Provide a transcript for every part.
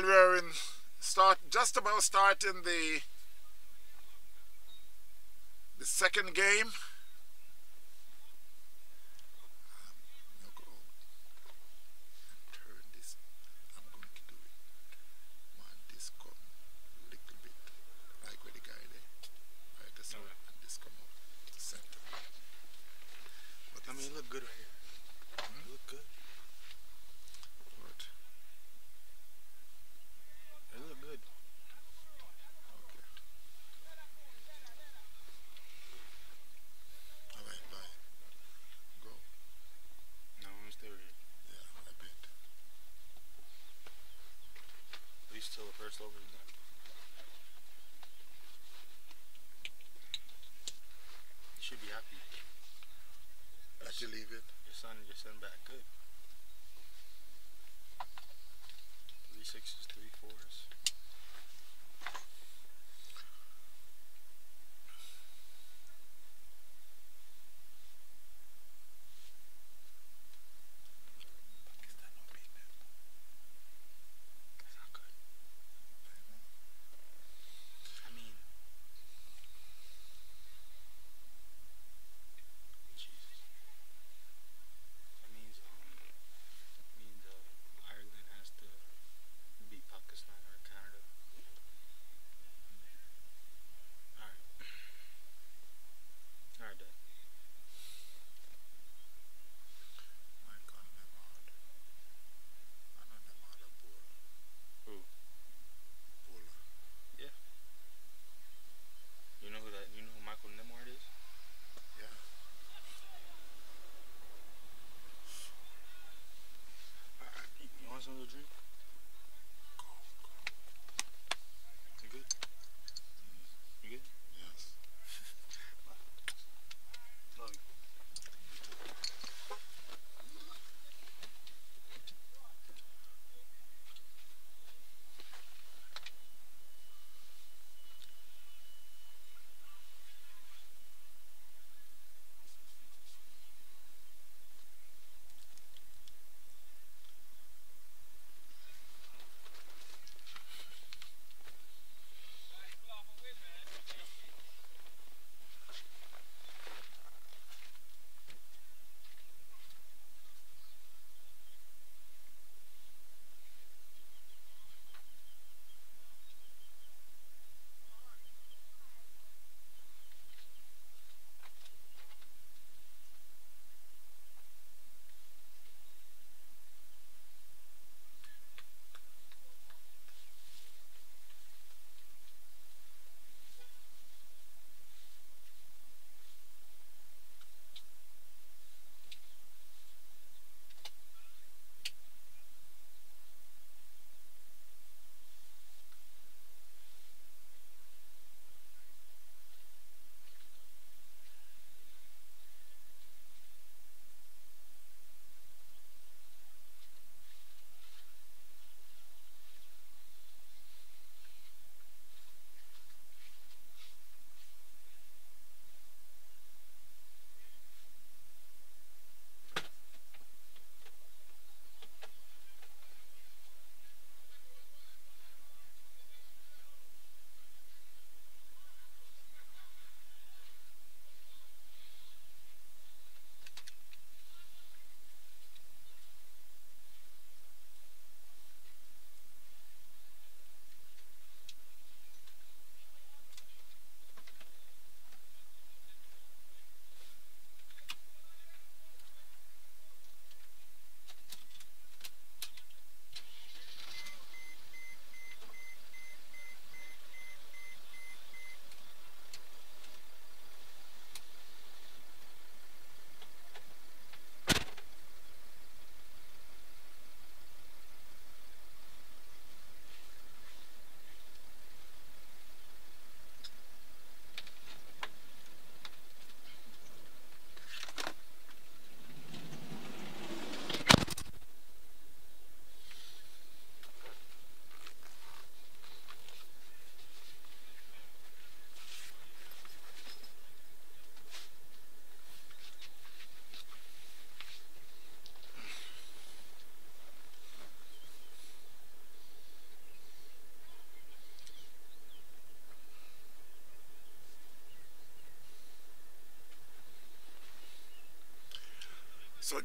while we're in start just about starting the the second game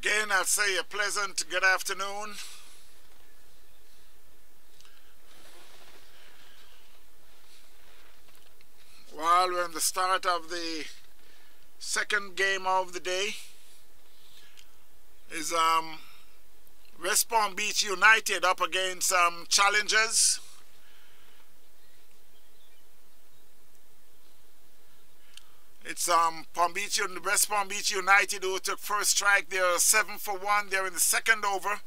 again, I'll say a pleasant good afternoon. While we're in the start of the second game of the day is um, West Palm Beach United up against um, Challengers. It's um Palm Beach, West Palm Beach United who took first strike. They're seven for one. They're in the second over.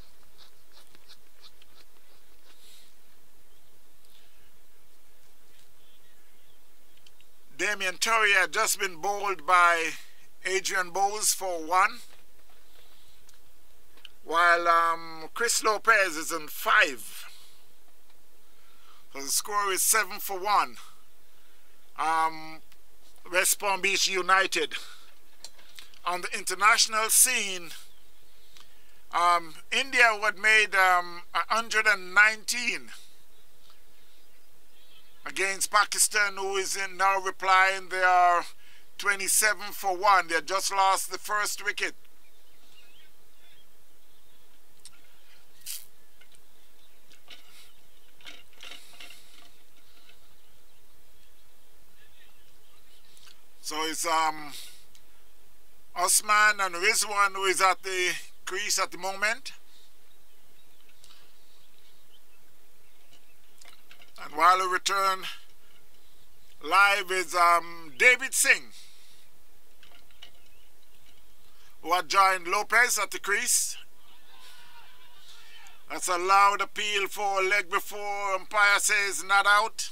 Damien Turry had just been bowled by Adrian Bowles for one. While um, Chris Lopez is in five. So the score is seven for one. Um, West Palm Beach United. On the international scene, um, India had made um, 119 against Pakistan, who is in now replying they are 27 for 1. They just lost the first wicket. So it's um Osman and Rizwan who is at the crease at the moment. And while we return live is um, David Singh who had joined Lopez at the crease. That's a loud appeal for leg before umpire says not out.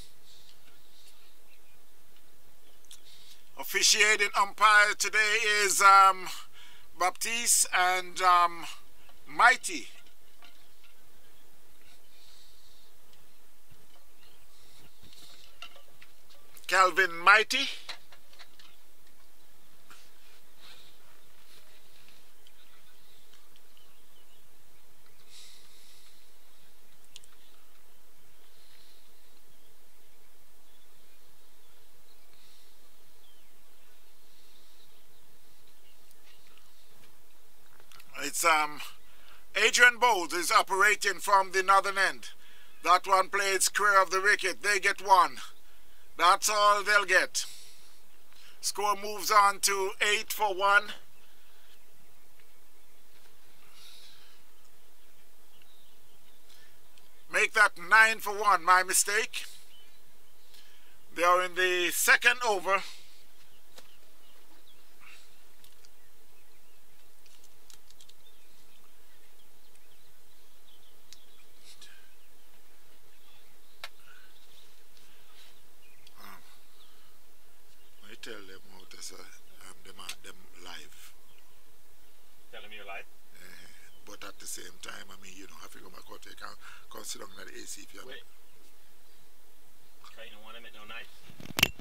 Officiating umpire today is um, Baptiste and um, Mighty. Calvin Mighty. It's um, Adrian Bowles is operating from the northern end. That one plays square of the wicket. They get one. That's all they'll get. Score moves on to 8 for 1. Make that 9 for 1, my mistake. They are in the second over. tell them how to say um, them, are, them live. Tell them you're live? Uh, but at the same time, I mean, you don't have to come back out. You can come sit down AC if you have Wait. Okay, you don't want to make no nice.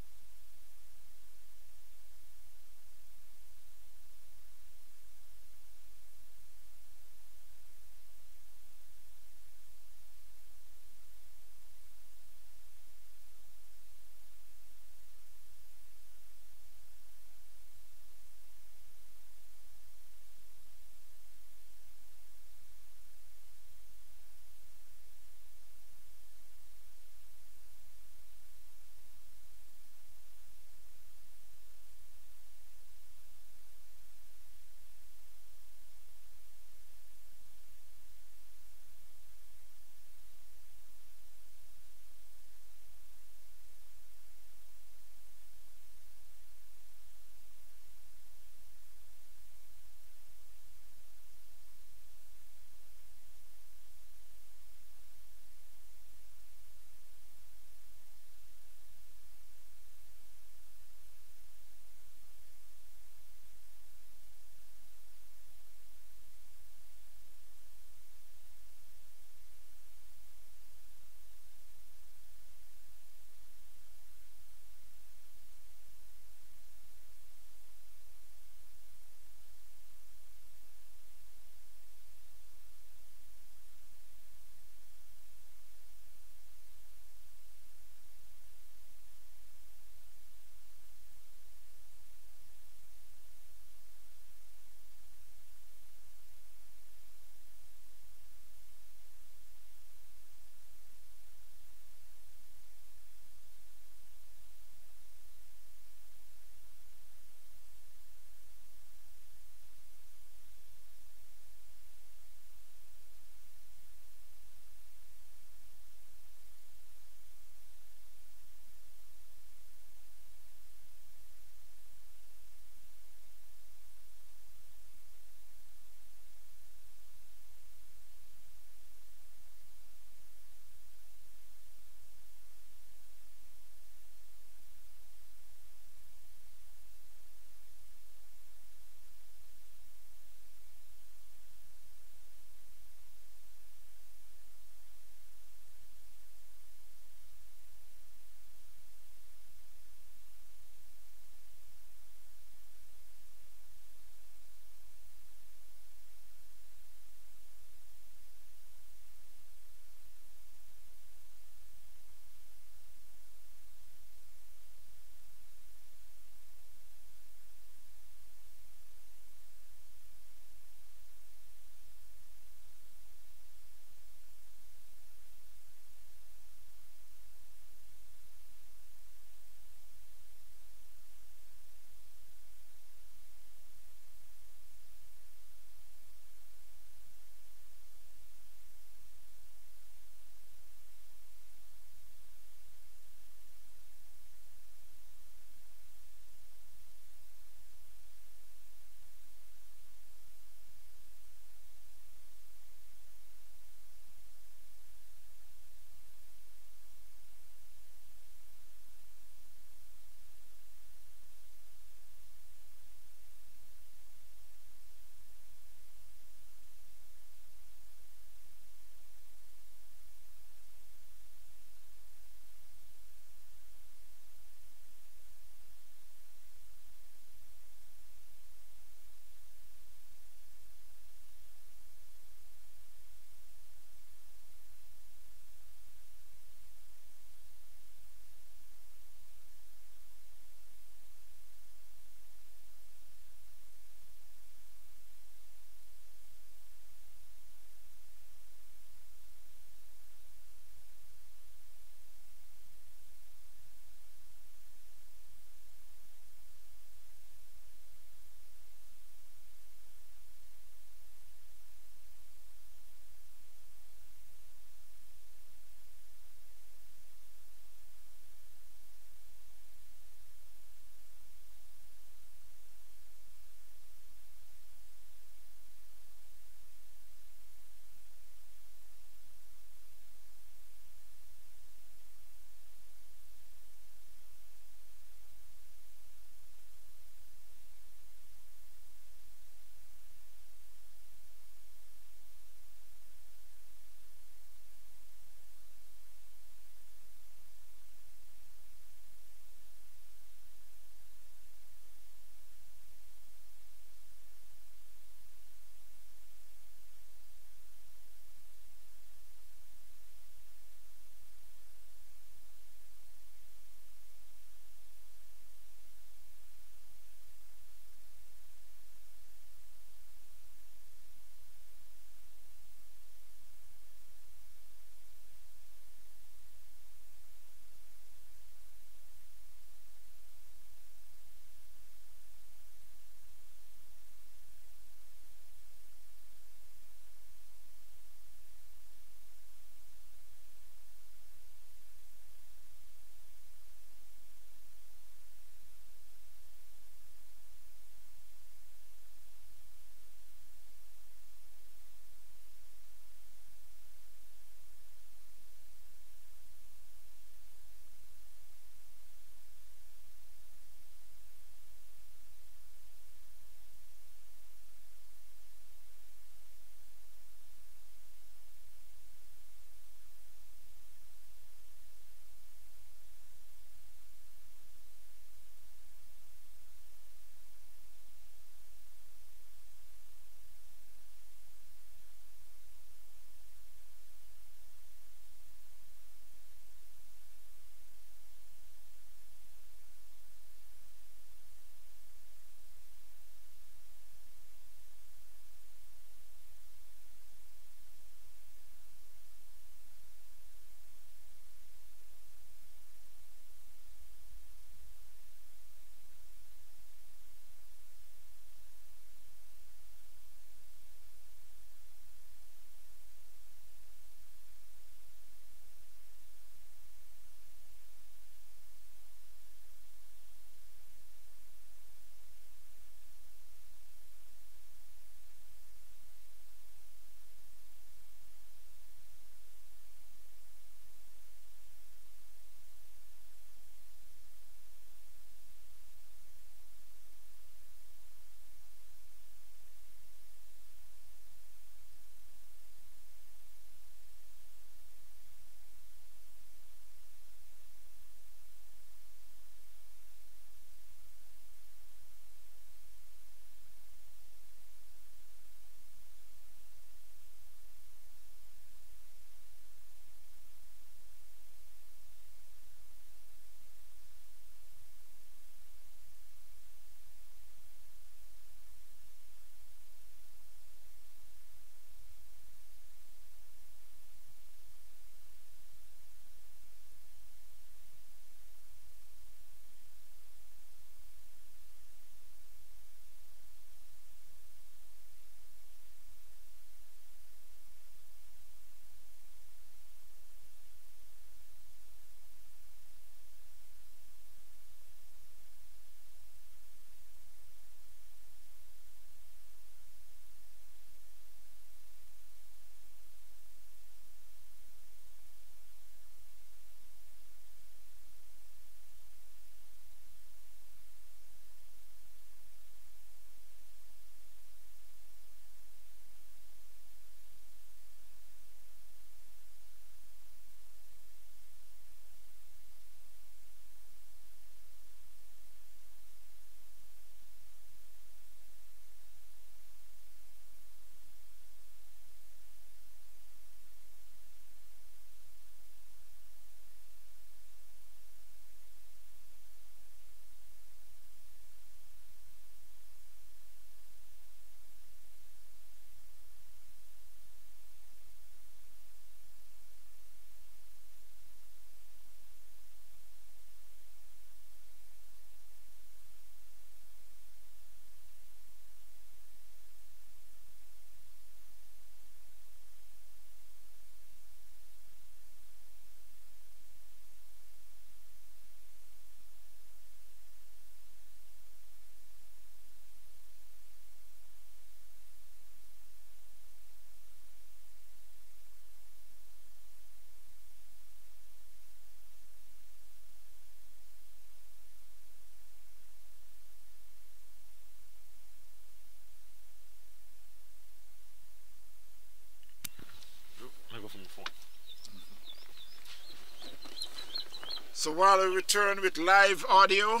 So while we return with live audio,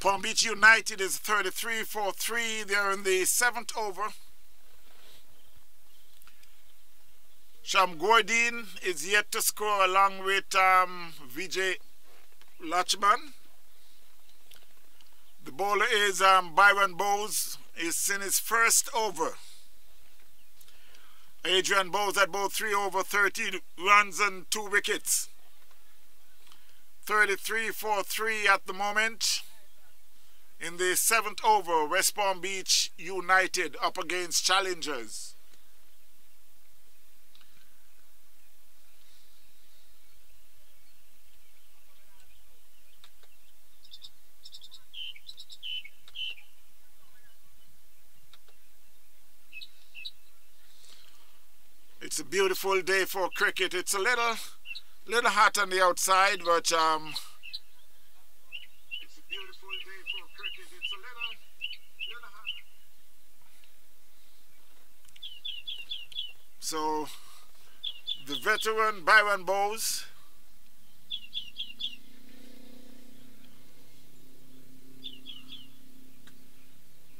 Palm Beach United is 33 for 3. They're in the seventh over. Shamgordine is yet to score along with um, Vijay Lachman. The bowler is um, Byron Bowes. He's in his first over. Adrian Bowes had both three over 13 runs and two wickets. 33 for 3 at the moment. In the seventh over, West Palm Beach United up against Challengers. It's a beautiful day for cricket. It's a little little hot on the outside, but um. So the veteran Byron Bowes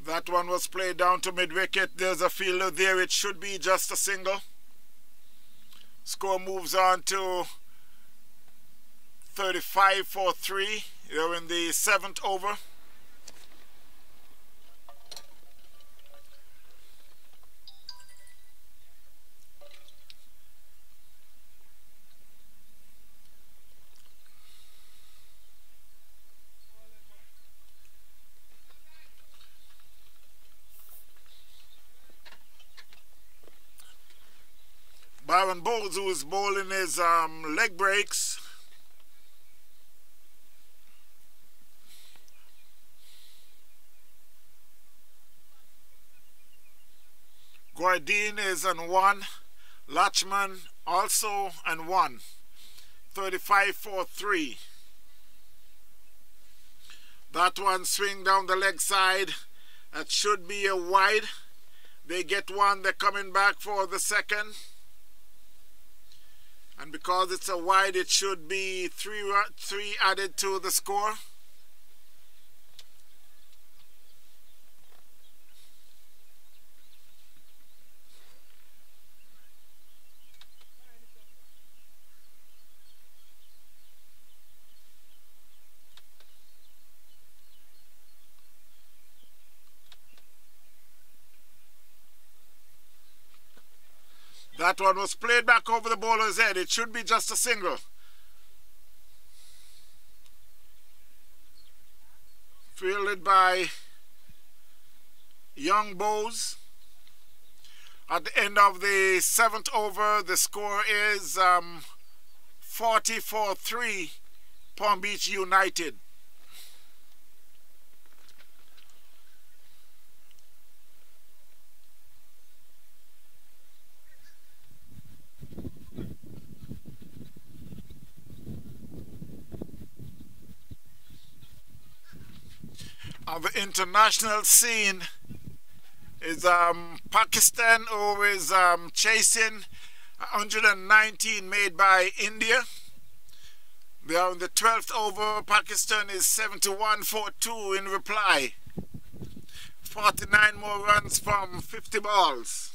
That one was played down to mid wicket. There's a fielder there. It should be just a single. Score moves on to 35 for 3. They're in the seventh over. Byron Bowes, who is bowling his um, leg breaks. Gordine is on one. Lachman also on one. 35 for 3. That one swing down the leg side. That should be a wide. They get one. They're coming back for the second and because it's a wide it should be three three added to the score That one was played back over the bowler's head. It should be just a single. Fielded by Young Bowes. At the end of the seventh over, the score is um, 44-3 Palm Beach United. on the international scene is um, Pakistan always um, chasing 119 made by India. They are on the 12th over. Pakistan is 71 for 2 in reply. 49 more runs from 50 balls.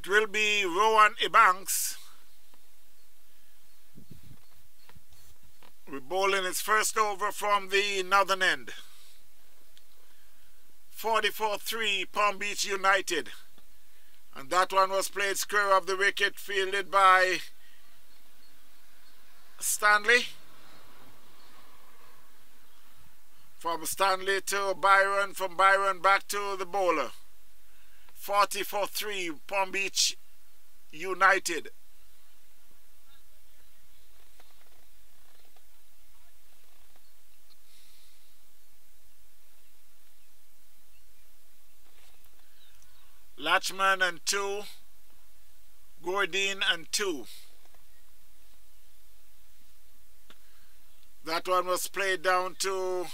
It will be Rowan Ebanks. We're bowling his first over from the northern end. 44-3 Palm Beach United. And that one was played square of the wicket, fielded by Stanley. From Stanley to Byron, from Byron back to the bowler. Forty-four-three, Palm Beach United. Latchman and 2, Gordine and 2. That one was played down to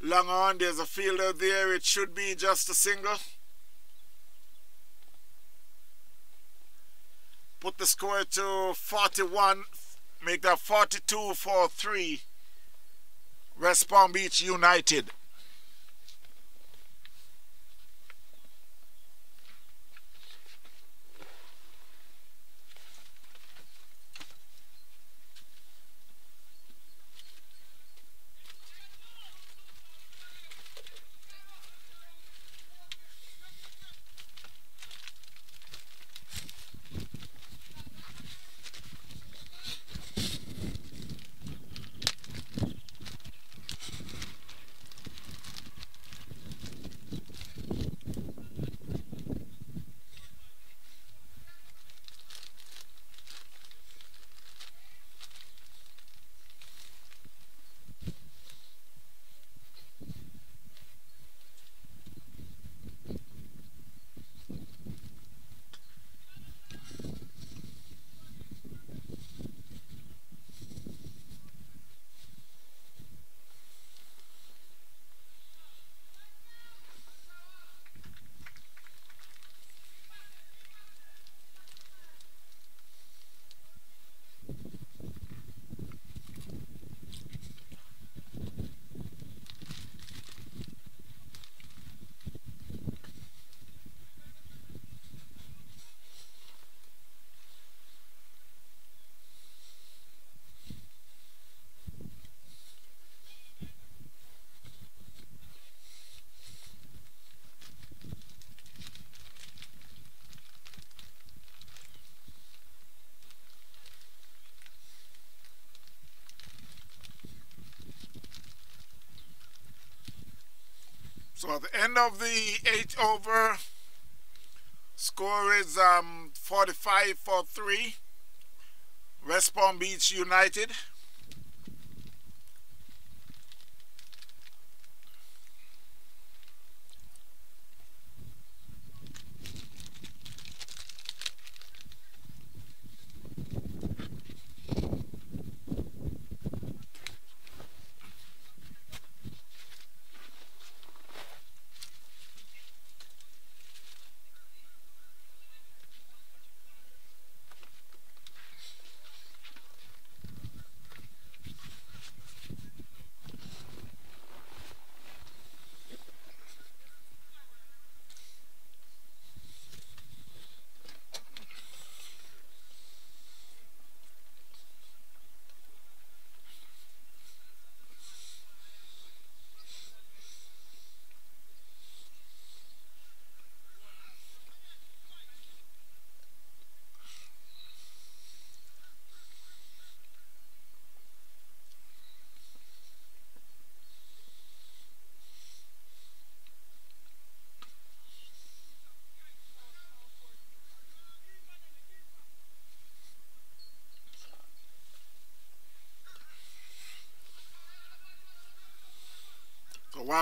long on. There's a fielder there. It should be just a single. Put the score to 41. Make that 42 for 3. West Palm Beach United. So at the end of the eight over, score is um, 45 for 3. West Palm Beach United.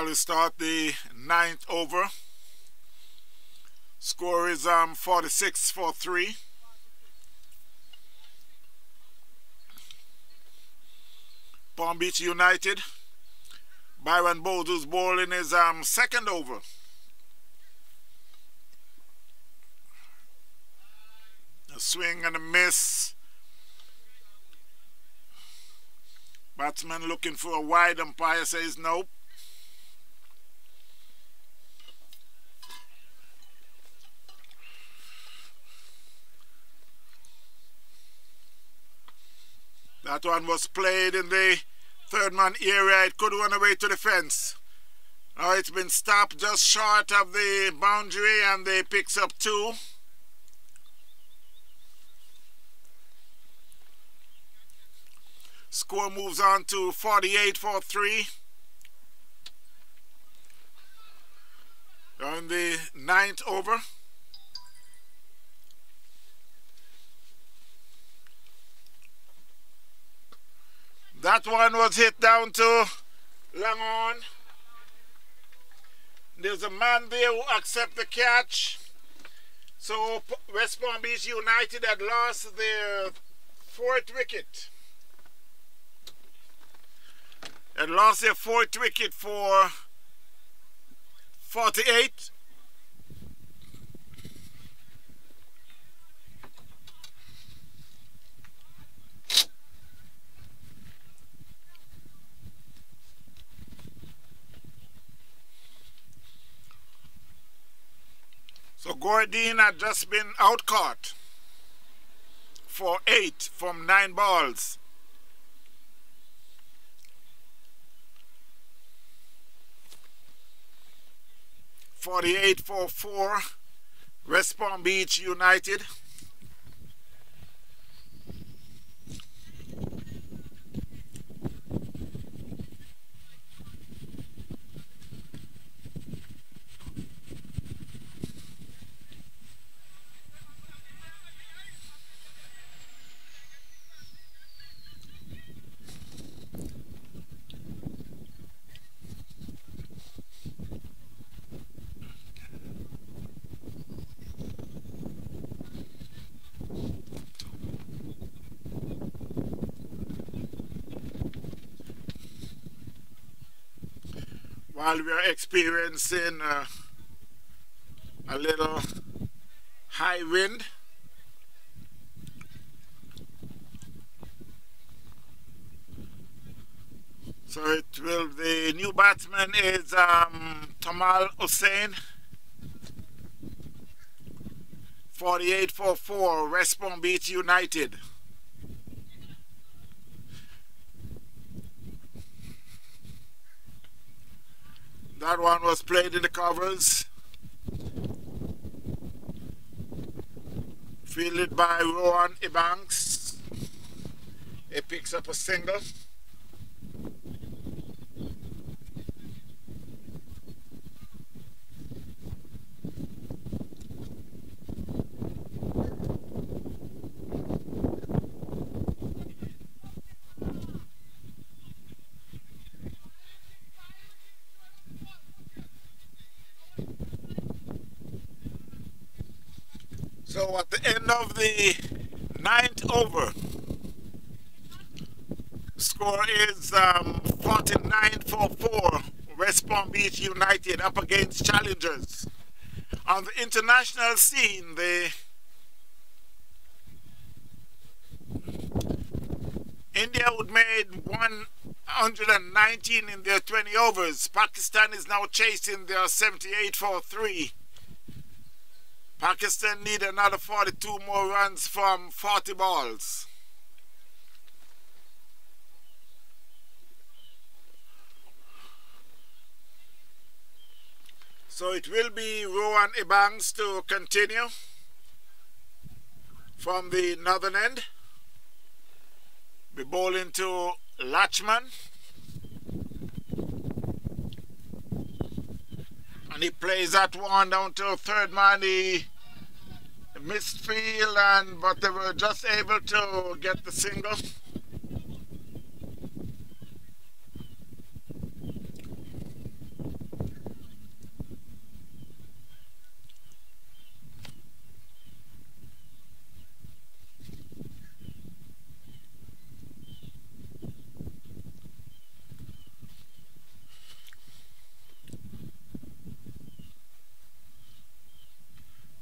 We start the ninth over. Score is um 46 for 3. Palm Beach United. Byron Bowes bowling his um second over. A swing and a miss. Batsman looking for a wide umpire says nope. That one was played in the third man area. It could run away to the fence. Now it's been stopped just short of the boundary and they picks up two. Score moves on to 48 for 3. On the ninth over. That one was hit down to long on. There's a man there who accept the catch. So West Palm Beach United had lost their fourth wicket. Had lost their fourth wicket for 48. So Gordine had just been out caught for eight from nine balls. Forty-eight for four, West Palm Beach United. While we are experiencing uh, a little high wind. So it will, the new batsman is um, Tamal Hussain. 48 for 4, West Palm Beach United. That one was played in the covers. Fielded by Rowan Ebanks. He picks up a single. So at the end of the ninth over, score is um, 49 for 4, West Palm Beach United up against challengers. On the international scene, the India would made 119 in their 20 overs. Pakistan is now chasing their 78 for 3. Pakistan need another 42 more runs from 40 balls. So it will be Rowan Ebanks to continue from the northern end. Be bowling to Latchman. And he plays that one down to third man. He missed field, and but they were just able to get the single.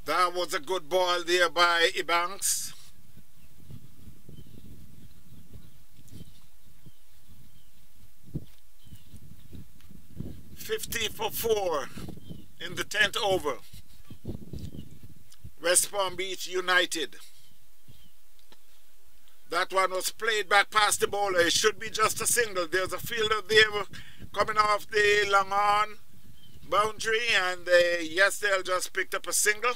That was a good ball there by Ebanks. Fifty for four in the tenth over. West Palm Beach United. That one was played back past the bowler. It should be just a single. There's a fielder there coming off the long on boundary, and uh, yes, they'll just picked up a single.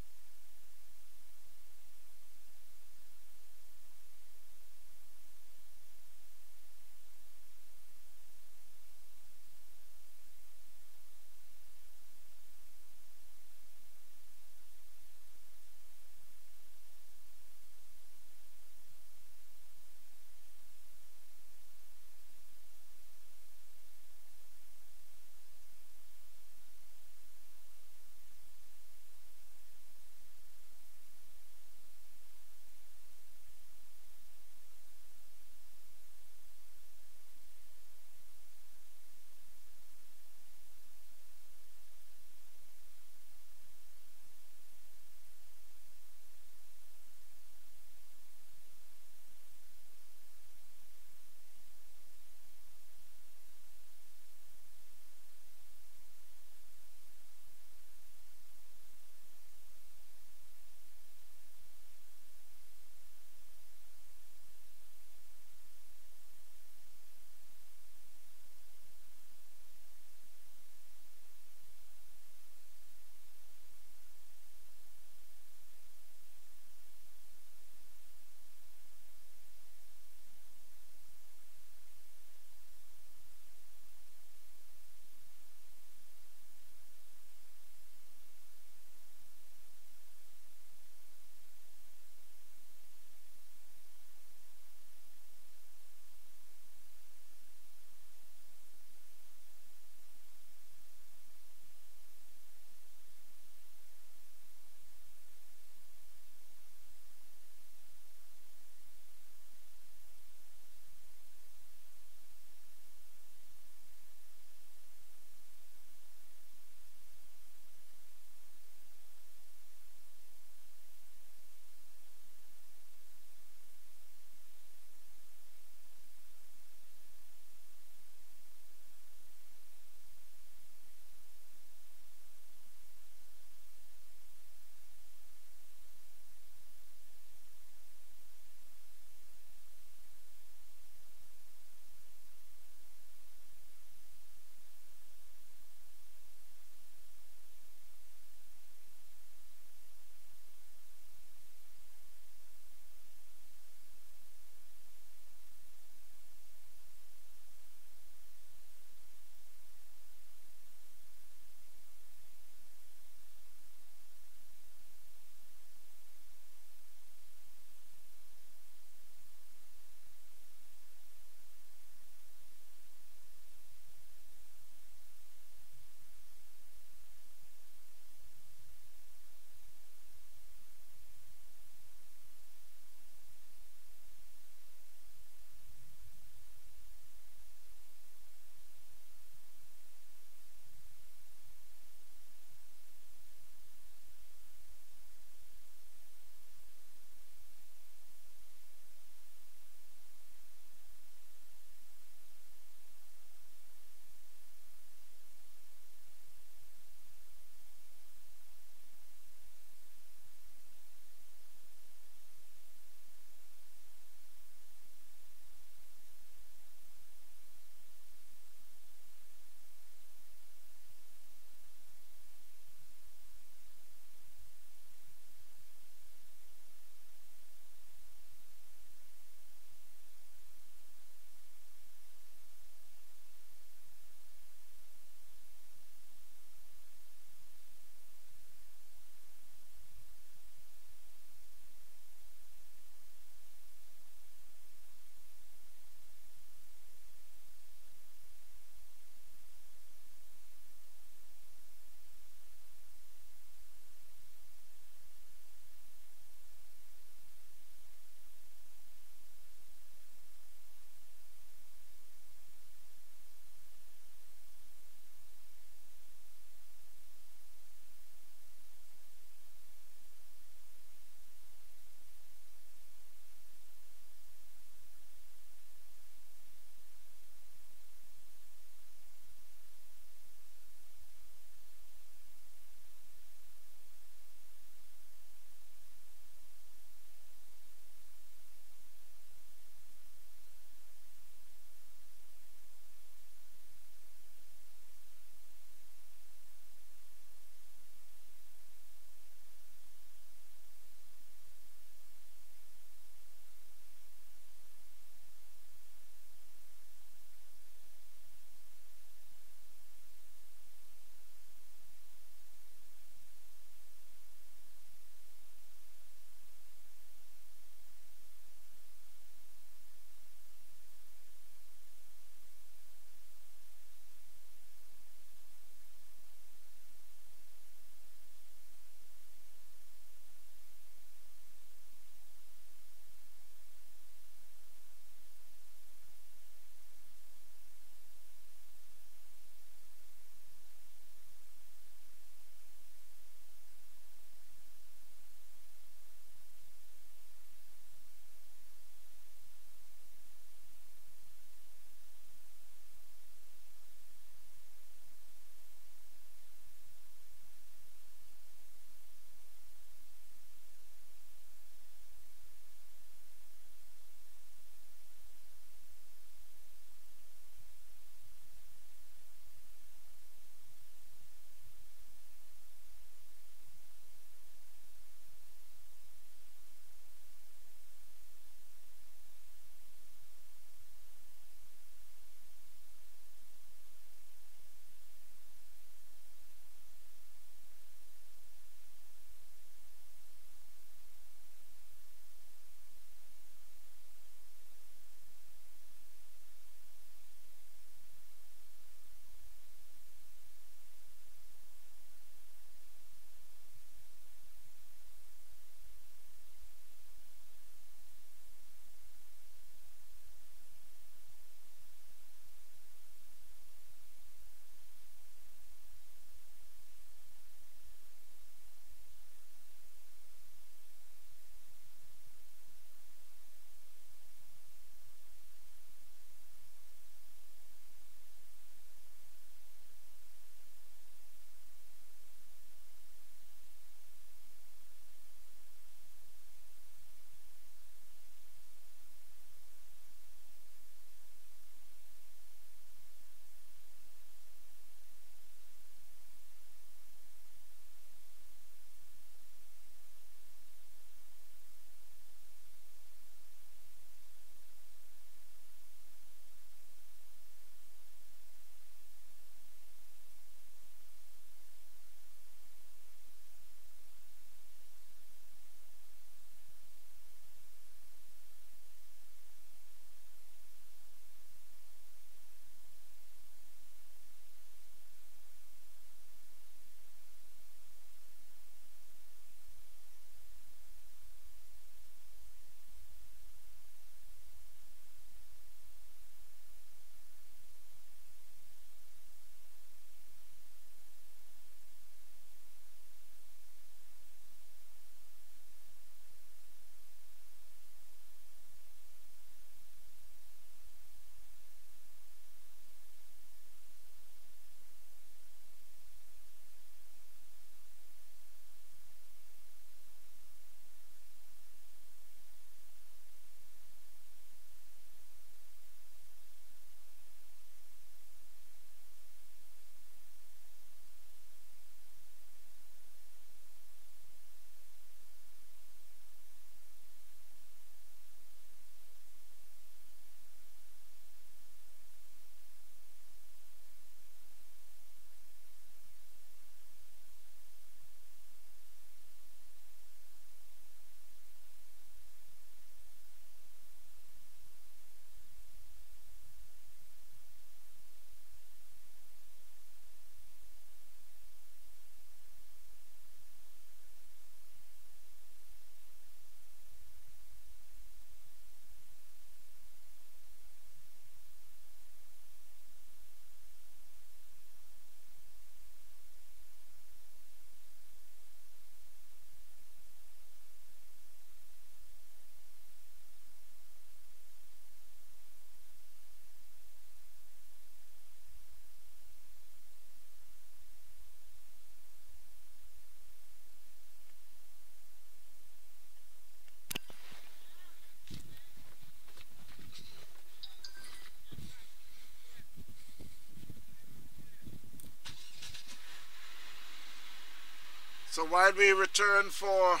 So while we return for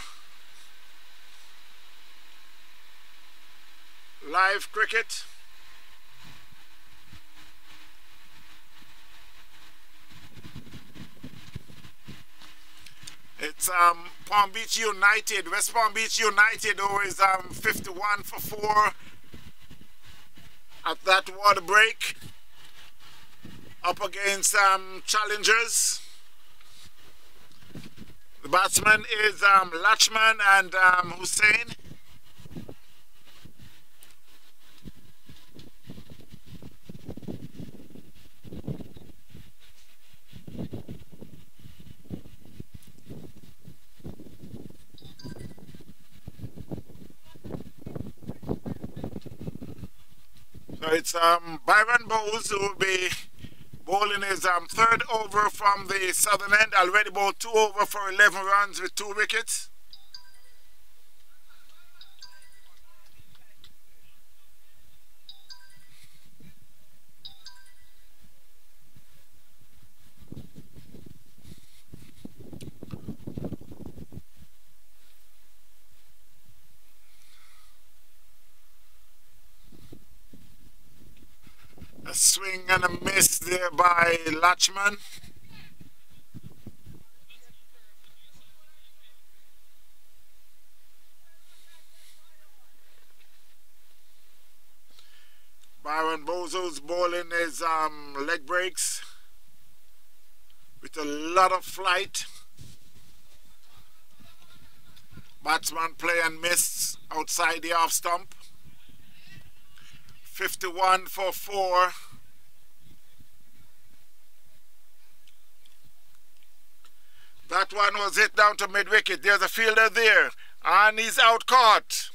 live cricket, It's um, Palm Beach United, West Palm Beach United, always um, 51 for 4 at that water break. Up against um, challengers. Batsman is um, Lachman and um, Hussein. So it's um, Byron Bowes who will be bowling his um, third over from the southern end. Already bowled two over for 11 runs with two wickets. Swing and a miss there by Lachman. Byron Bowes's bowling his um, leg breaks with a lot of flight. Batsman play and miss outside the off stump. 51 for 4. That one was hit down to mid wicket. There's a fielder there. And he's out caught.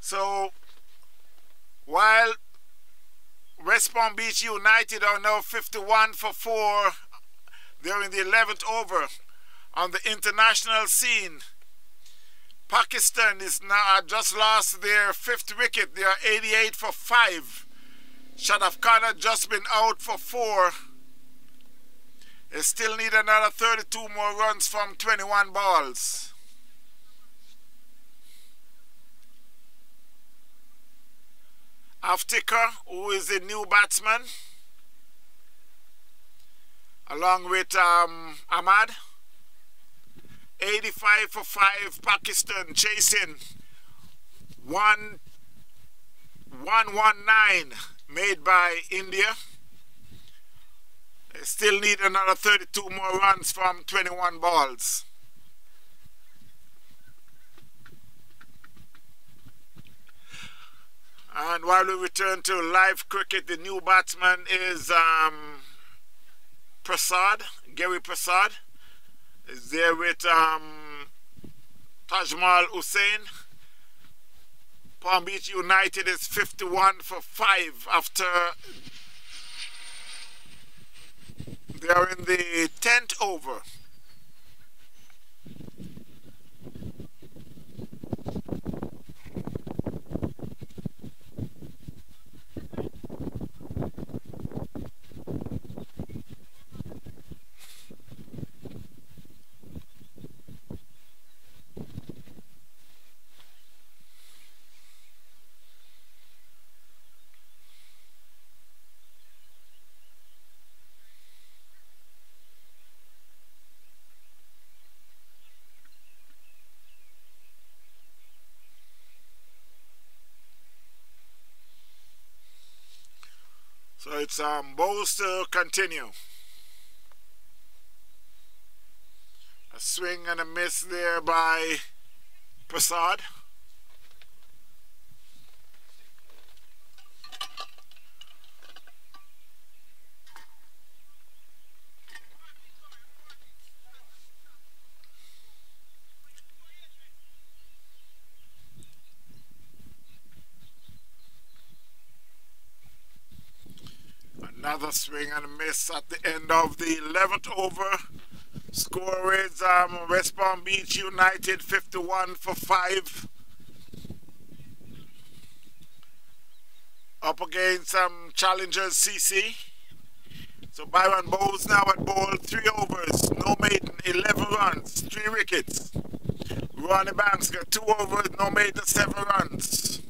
So while West Palm Beach United are now 51 for 4, they're in the 11th over on the international scene. Pakistan is now just lost their fifth wicket. They are 88 for 5. Had just been out for 4. They still need another 32 more runs from 21 balls. Iftikhar, who is the new batsman, along with um, Imad. 85 for 5 Pakistan chasing 1 119 made by India. They still need another 32 more runs from 21 balls. And while we return to live cricket, the new batsman is um, Prasad, Gary Prasad is there with um, Tajmal Hussein. Palm Beach United is 51 for 5 after they are in the 10th over. So it's um, Bowes to continue. A swing and a miss there by Prasad. Another swing and a miss at the end of the 11th over. Score is um, West Palm Beach United 51 for 5. Up against um, challengers CC. So Byron Bowes now at ball, three overs, no maiden, 11 runs, three wickets. Rohan Ebanks got two overs, no maiden, seven runs.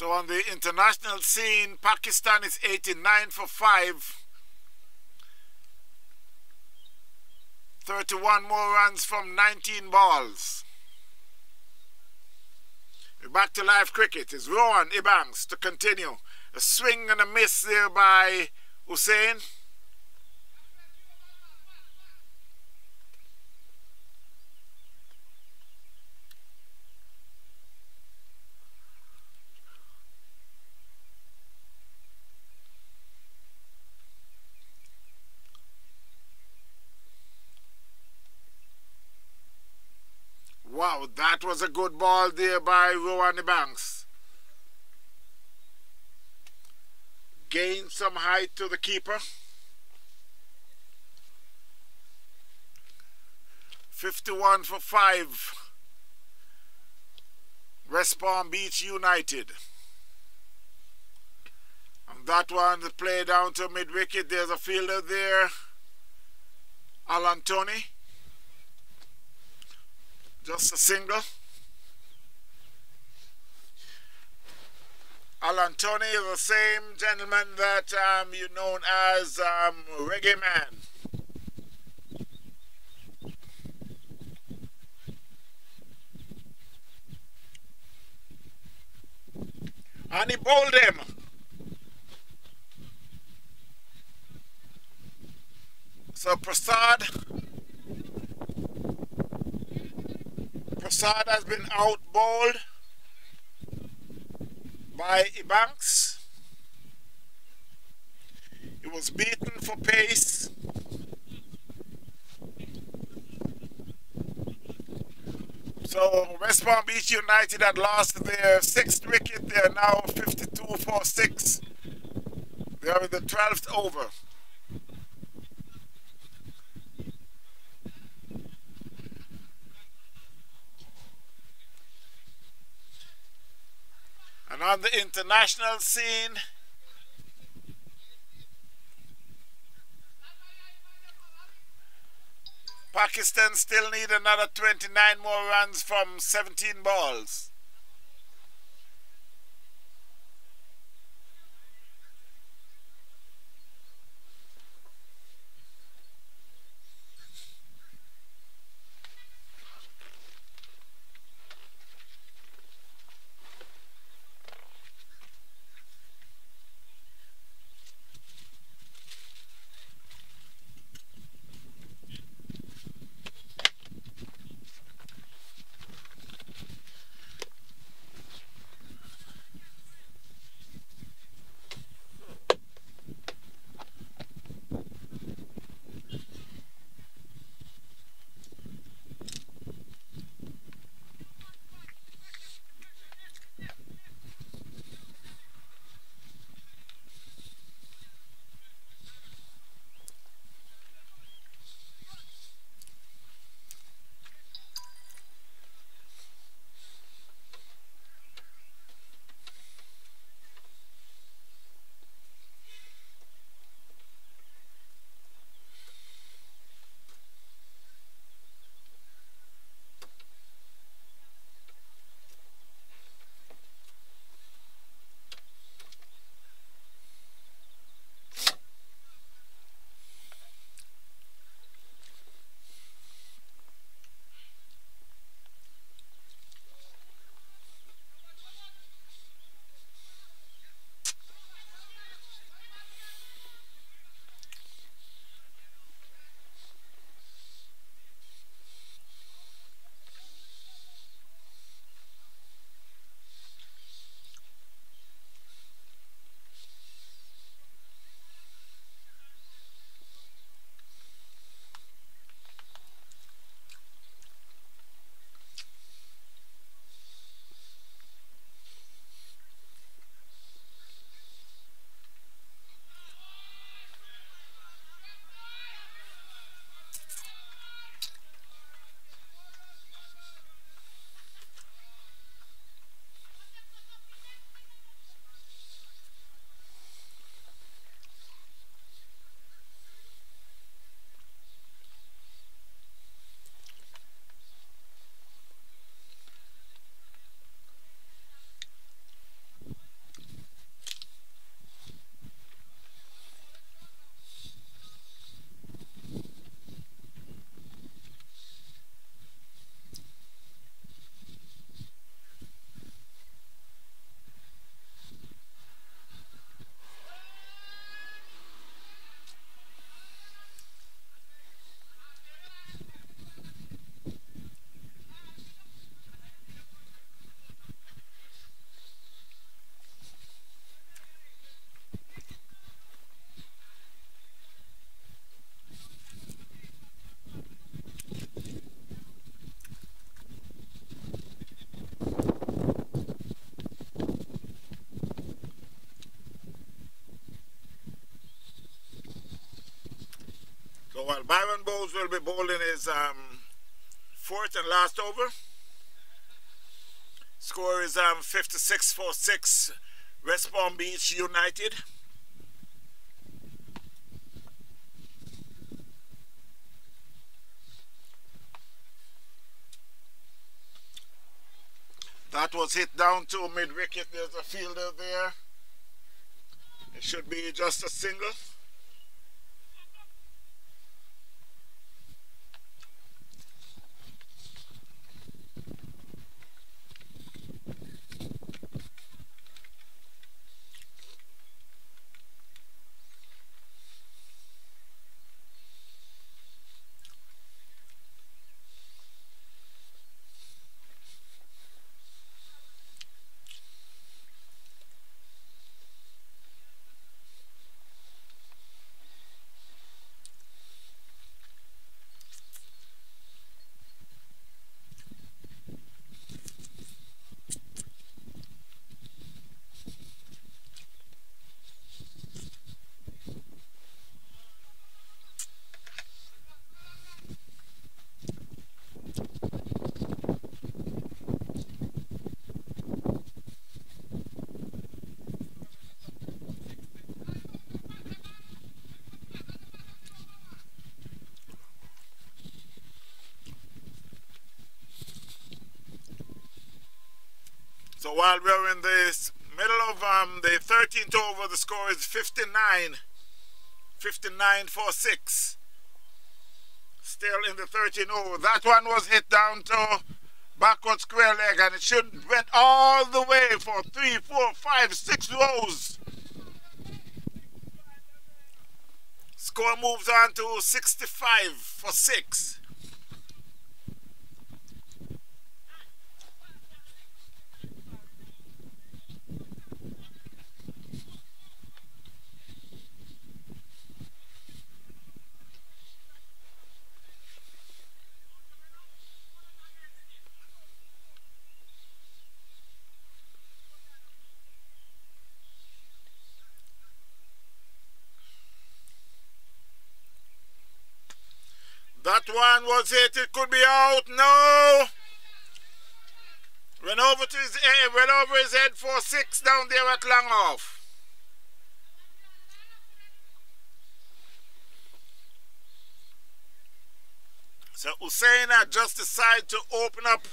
So on the international scene, Pakistan is 89 for 5. 31 more runs from 19 balls. Back to live cricket is Rohan Ebanks to continue. A swing and a miss there by Hussain. Wow, that was a good ball there by Rohan Ebanks. Gained some height to the keeper. 51 for 5. West Palm Beach United. And that one, the play down to mid wicket. There's a fielder there. Alan Tony. Just a single. Alan Tony is the same gentleman that um, you known as um, Reggae Man. And he bowled him. So Prasad Prasad has been outbowled by Ebanks. He was beaten for pace. So West Palm Beach United had lost their sixth wicket. They are now 52 for 6. They are in the 12th over. And on the international scene, Pakistan still need another 29 more runs from 17 balls. While Byron Bowes will be bowling his um, fourth and last over. Score is um, 56 for 6 West Palm Beach United. That was hit down to mid wicket. There's a fielder there. It should be just a single. While we're in the middle of um, the 13th over, the score is 59. 59 for 6. Still in the 13 over. That one was hit down to backward square leg and it should went all the way for three, four, five, six rows. Score moves on to 65 for 6. That one was it. It could be out. No. Went over to his head, went over his head for six down there at long off. So Hussein had just decided to open up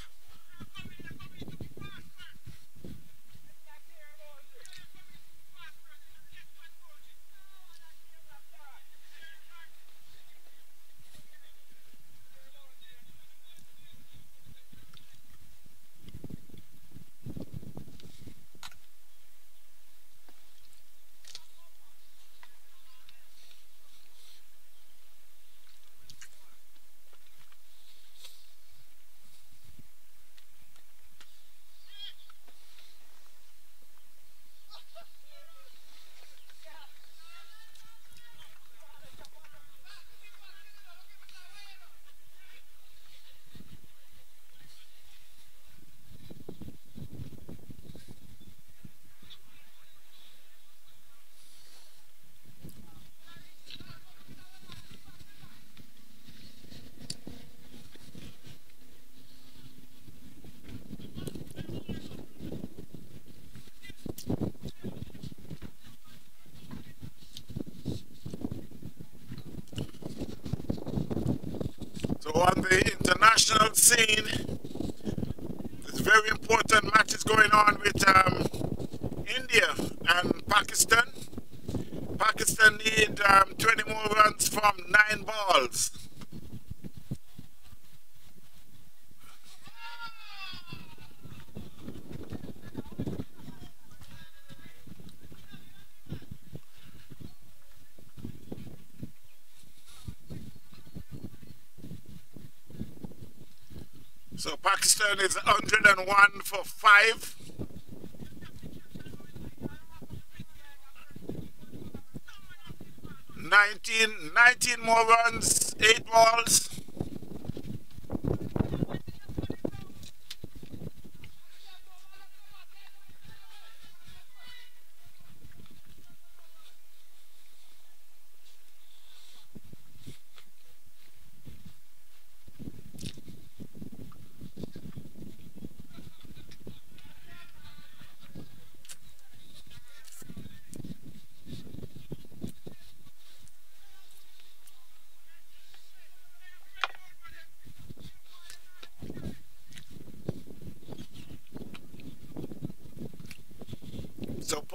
on the scene. There's very important matches going on with um, India and Pakistan. Pakistan need um, 20 more runs from nine balls. So Pakistan is 101 for 5. Nineteen, 19 more runs, 8 balls.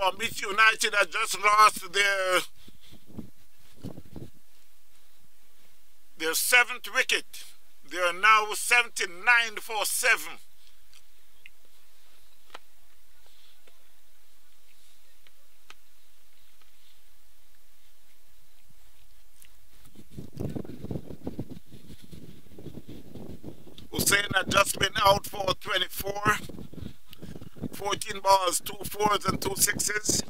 Palm Beach United had just lost their their seventh wicket. They are now 79 for 7. Hussein had just been out for 24. 14 balls, 2 fours and two sixes.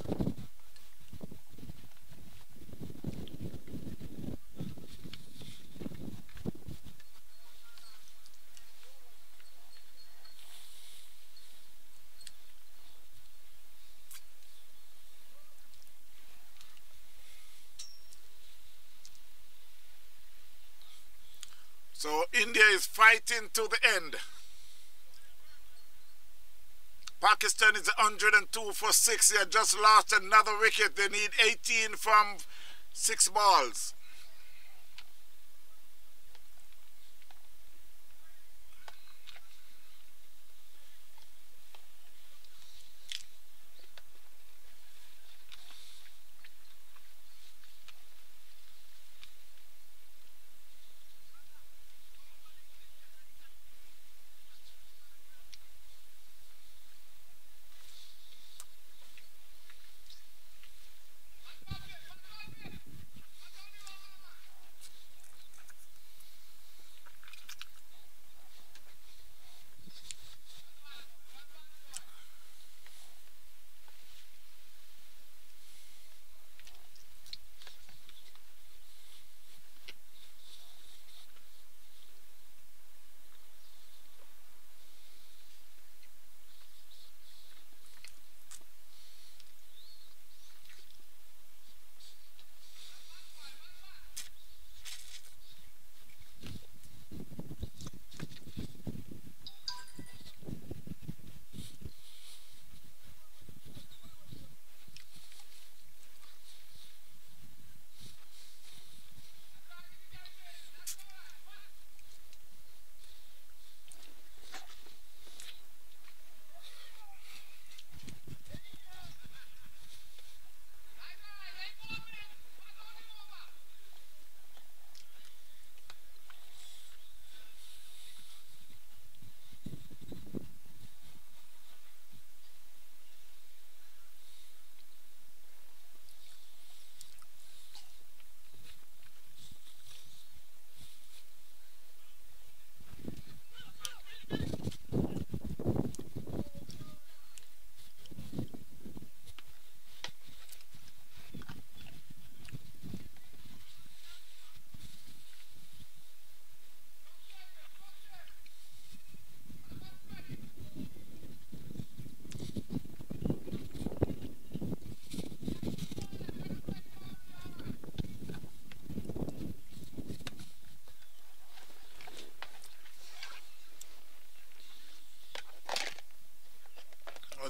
So India is fighting to the end. Pakistan is 102 for 6. They have just lost another wicket. They need 18 from 6 balls.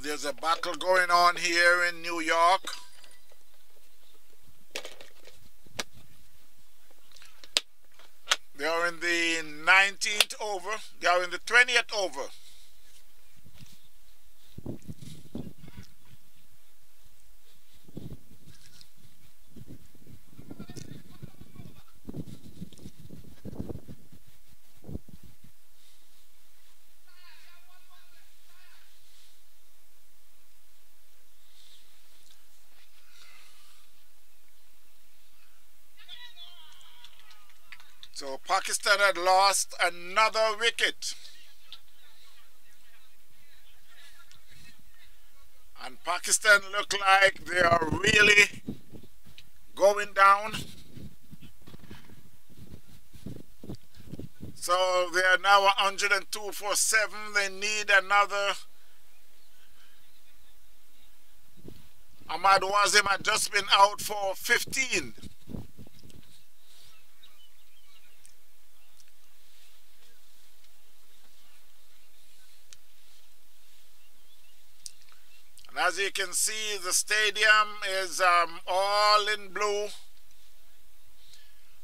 There's a battle going on here in New York. They are in the 19th over. They are in the 20th over. So Pakistan had lost another wicket. And Pakistan look like they are really going down. So they are now 102 for 7. They need another. Imad Wasim had just been out for 15. You can see, the stadium is um, all in blue.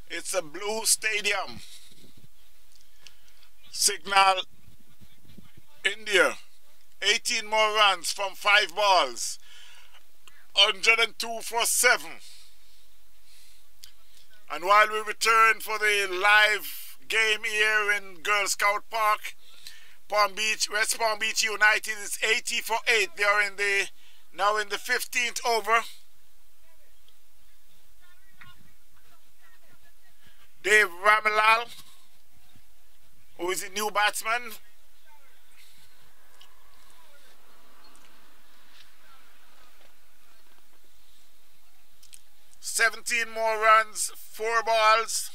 It's a blue stadium. Signal India. 18 more runs from five balls. 102 for 7. And while we return for the live game here in Girl Scout Park, Palm Beach, West Palm Beach United is 80 for 8. They are in the now in the 15th over. Dave Ramalal, who is a new batsman, 17 more runs, four balls.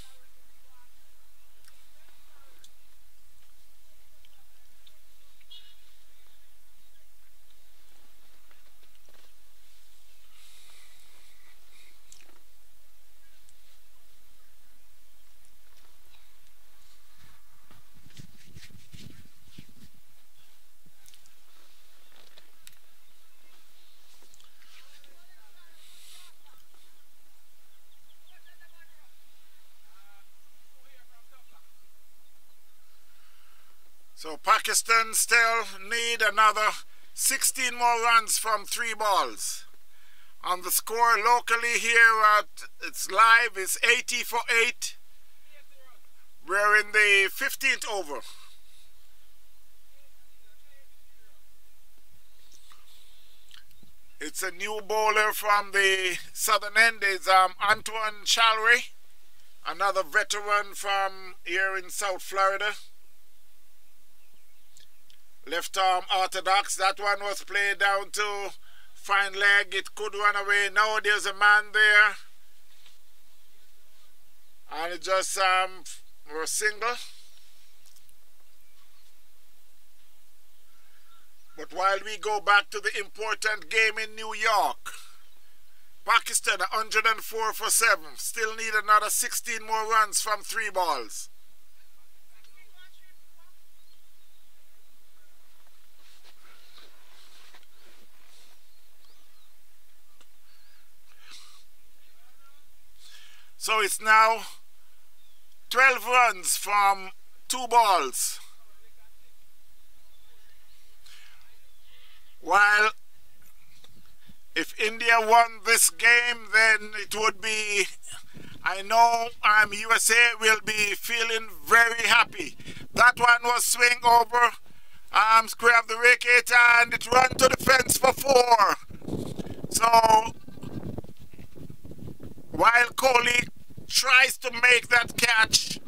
So Pakistan still need another 16 more runs from three balls. On the score locally here at it's live is 80 for 8. We're in the 15th over. It's a new bowler from the southern end. It's um, Antoine Chalry, another veteran from here in South Florida. Left arm orthodox. That one was played down to fine leg. It could run away. Now there's a man there. And it just um a single. But while we go back to the important game in New York, Pakistan 104 for 7. Still need another 16 more runs from three balls. So it's now 12 runs from two balls. While if India won this game, then it would be, I know um, USA will be feeling very happy. That one was swing over, um, grab the wicket and it ran to the fence for four. So while Kohli tries to make that catch.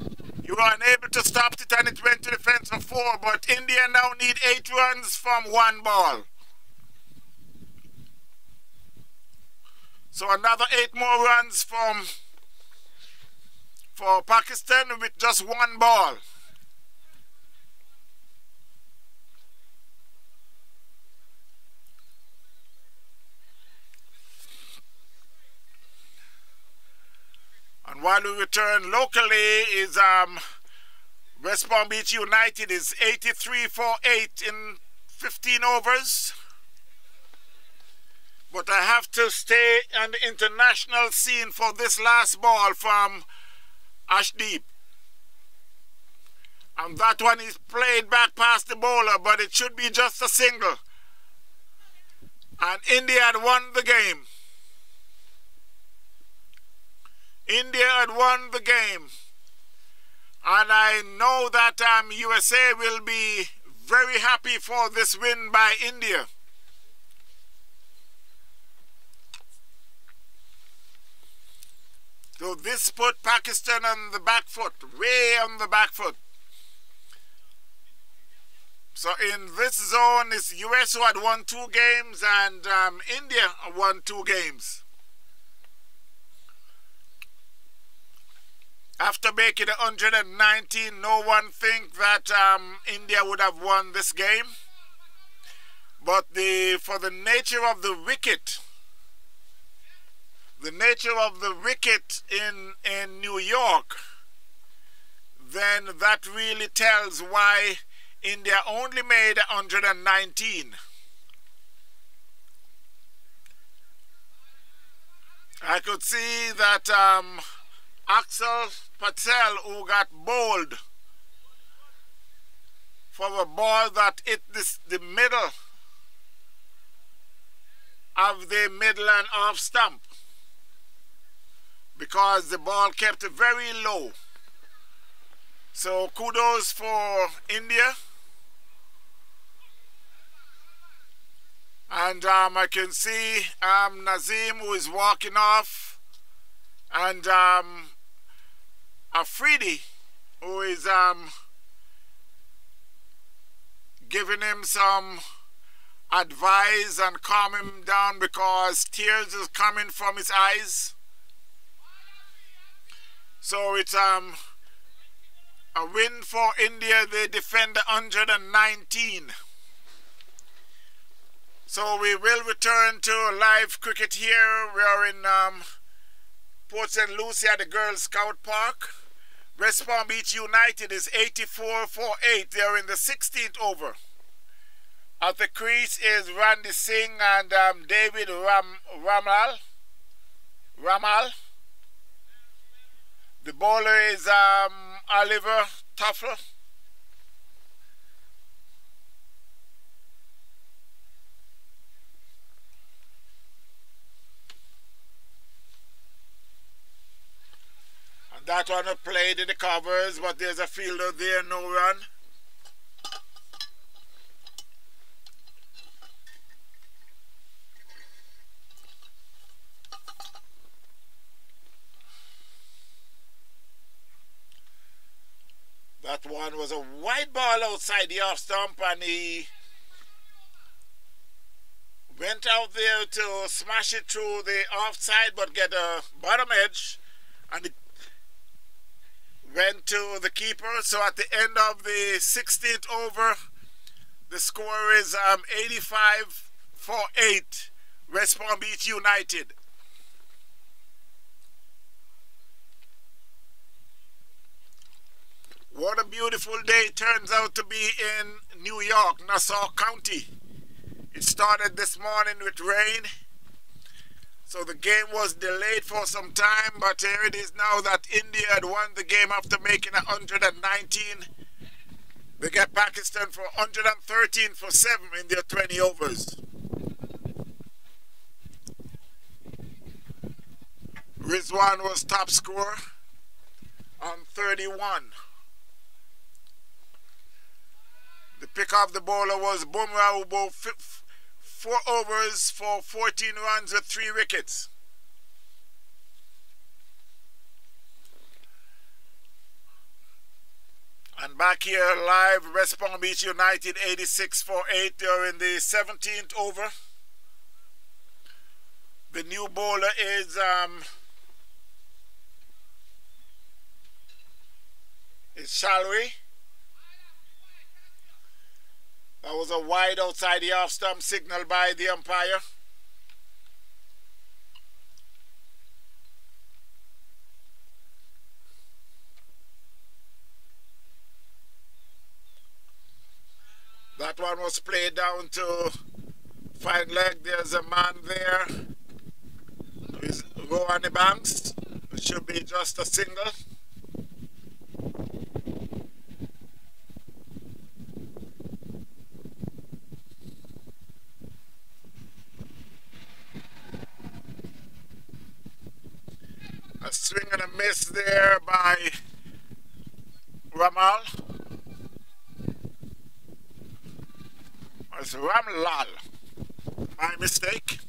You are unable to stop it and it went to the fence for four, but India now need eight runs from one ball. So another eight more runs from for Pakistan with just one ball. And while we return locally is um, West Palm Beach United is 83 for 8 in 15 overs. But I have to stay on the international scene for this last ball from Arshdeep. And that one is played back past the bowler, but it should be just a single. And India had won the game. India had won the game. And I know that um, USA will be very happy for this win by India. So this put Pakistan on the back foot, way on the back foot. So in this zone, it's US who had won two games and um, India won two games. After making 119, no one think that um, India would have won this game. But the for the nature of the wicket, the nature of the wicket in, in New York, then that really tells why India only made 119. I could see that um, Axar Patel who got bowled for a ball that hit this, the middle of the middle and off stump because the ball kept very low. So kudos for India. And um, I can see um, Naseem who is walking off and um, Afridi who is um, giving him some advice and calm him down because tears is coming from his eyes. So it's um a win for India. They defend 119. So we will return to live cricket here. We are in um, Port St. Lucie at the Girls Scout Park. West Palm Beach United is 84 for 8. They are in the 16th over. At the crease is Randy Singh and um, David Ram Ramal. Ramal. The bowler is um, Oliver Tuffle. That one played in the covers, but there's a fielder there, no run. That one was a wide ball outside the off stump and he went out there to smash it through the offside but get a bottom edge and went to the keeper. So at the end of the 16th over, the score is um, 85 for 8, West Palm Beach United. What a beautiful day turns out to be in New York, Nassau County. It started this morning with rain. So the game was delayed for some time, but here it is now that India had won the game after making 119. They get Pakistan for 113 for 7 in their 20 overs. Rizwan was top scorer on 31. The pick of the bowler was Bumrah, who bowled four overs for 14 runs with three wickets. And back here live, West Palm Beach United 86 for 8. They're in the 17th over. The new bowler is um, is Shalwi. That was a wide outside the off stump signal by the umpire. That one was played down to fine leg. There's a man there. He's go on banks. It should be just a single. A swing and a miss there by Ramal. It's Ramlal. My mistake.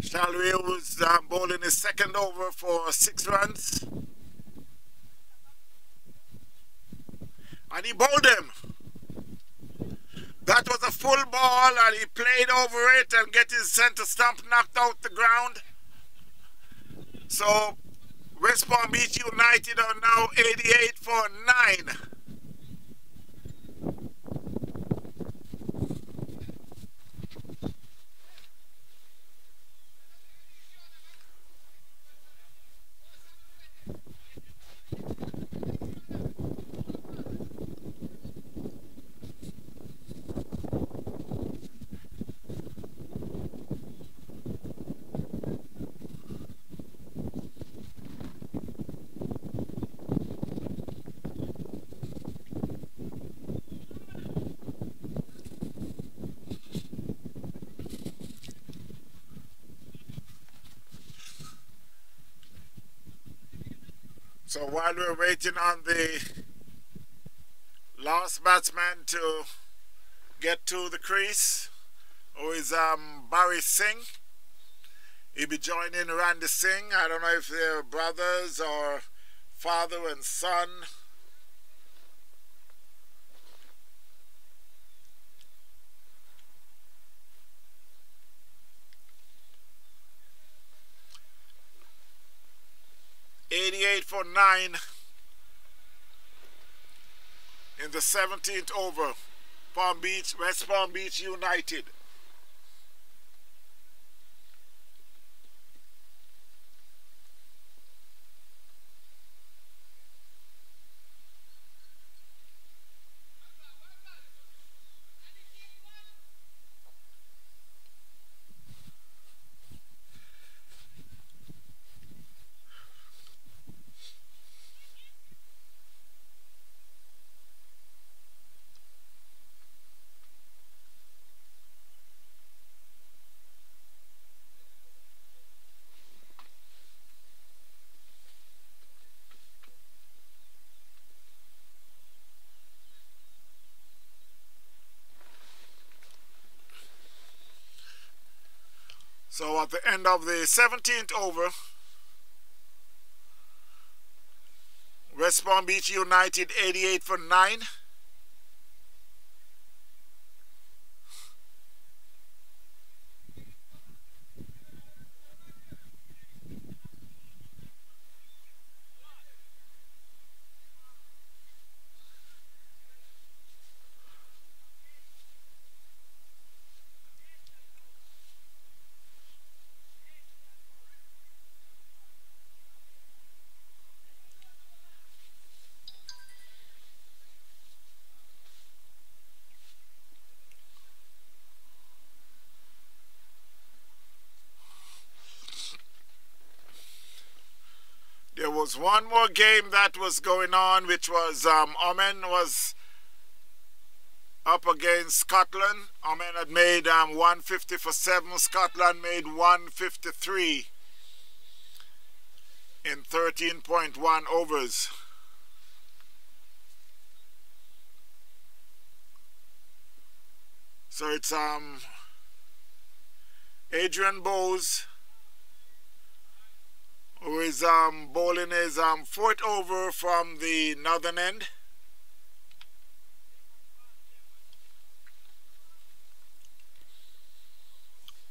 Shalwi was uh, bowling his second over for six runs. And he bowled him. That was a full ball and he played over it and get his center stump knocked out the ground. So West Palm Beach United are now 88 for 9. So while we're waiting on the last batsman to get to the crease, who is um, Barry Singh, he'll be joining Randy Singh. I don't know if they're brothers or father and son. Eighty-eight for nine in the 17th over. Palm Beach, West Palm Beach United. So at the end of the 17th over, West Palm Beach United 88 for 9. Was one more game that was going on, which was um, Oman was up against Scotland. Oman had made um, 150 for 7. Scotland made 153 in 13.1 overs. So it's um Adrian Bowes who is um, bowling his um, fourth over from the northern end.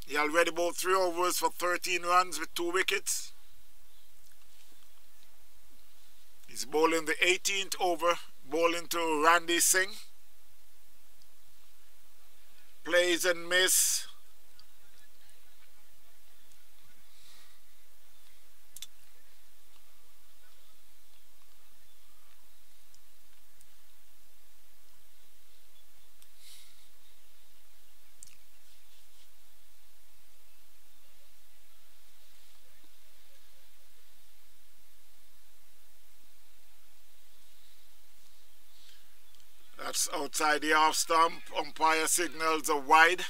He already bowled three overs for 13 runs with two wickets. He's bowling the 18th over, bowling to Randy Singh. Plays and miss. Outside the off stump. Umpire signals a wide.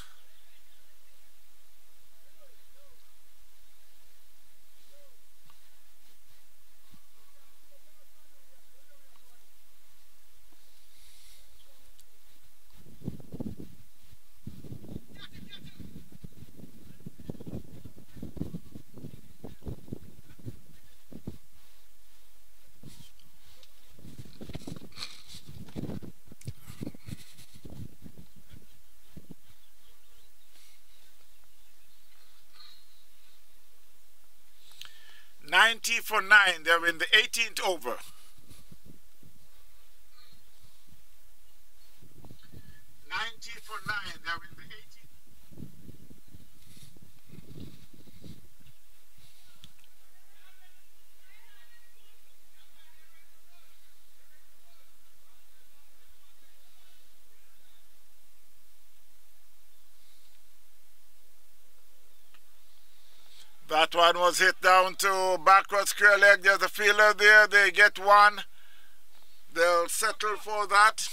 For 9. They're in the 18th over. Ninety for nine. They're in the one was hit down to backwards square leg. There's a fielder there. They get one. They'll settle for that.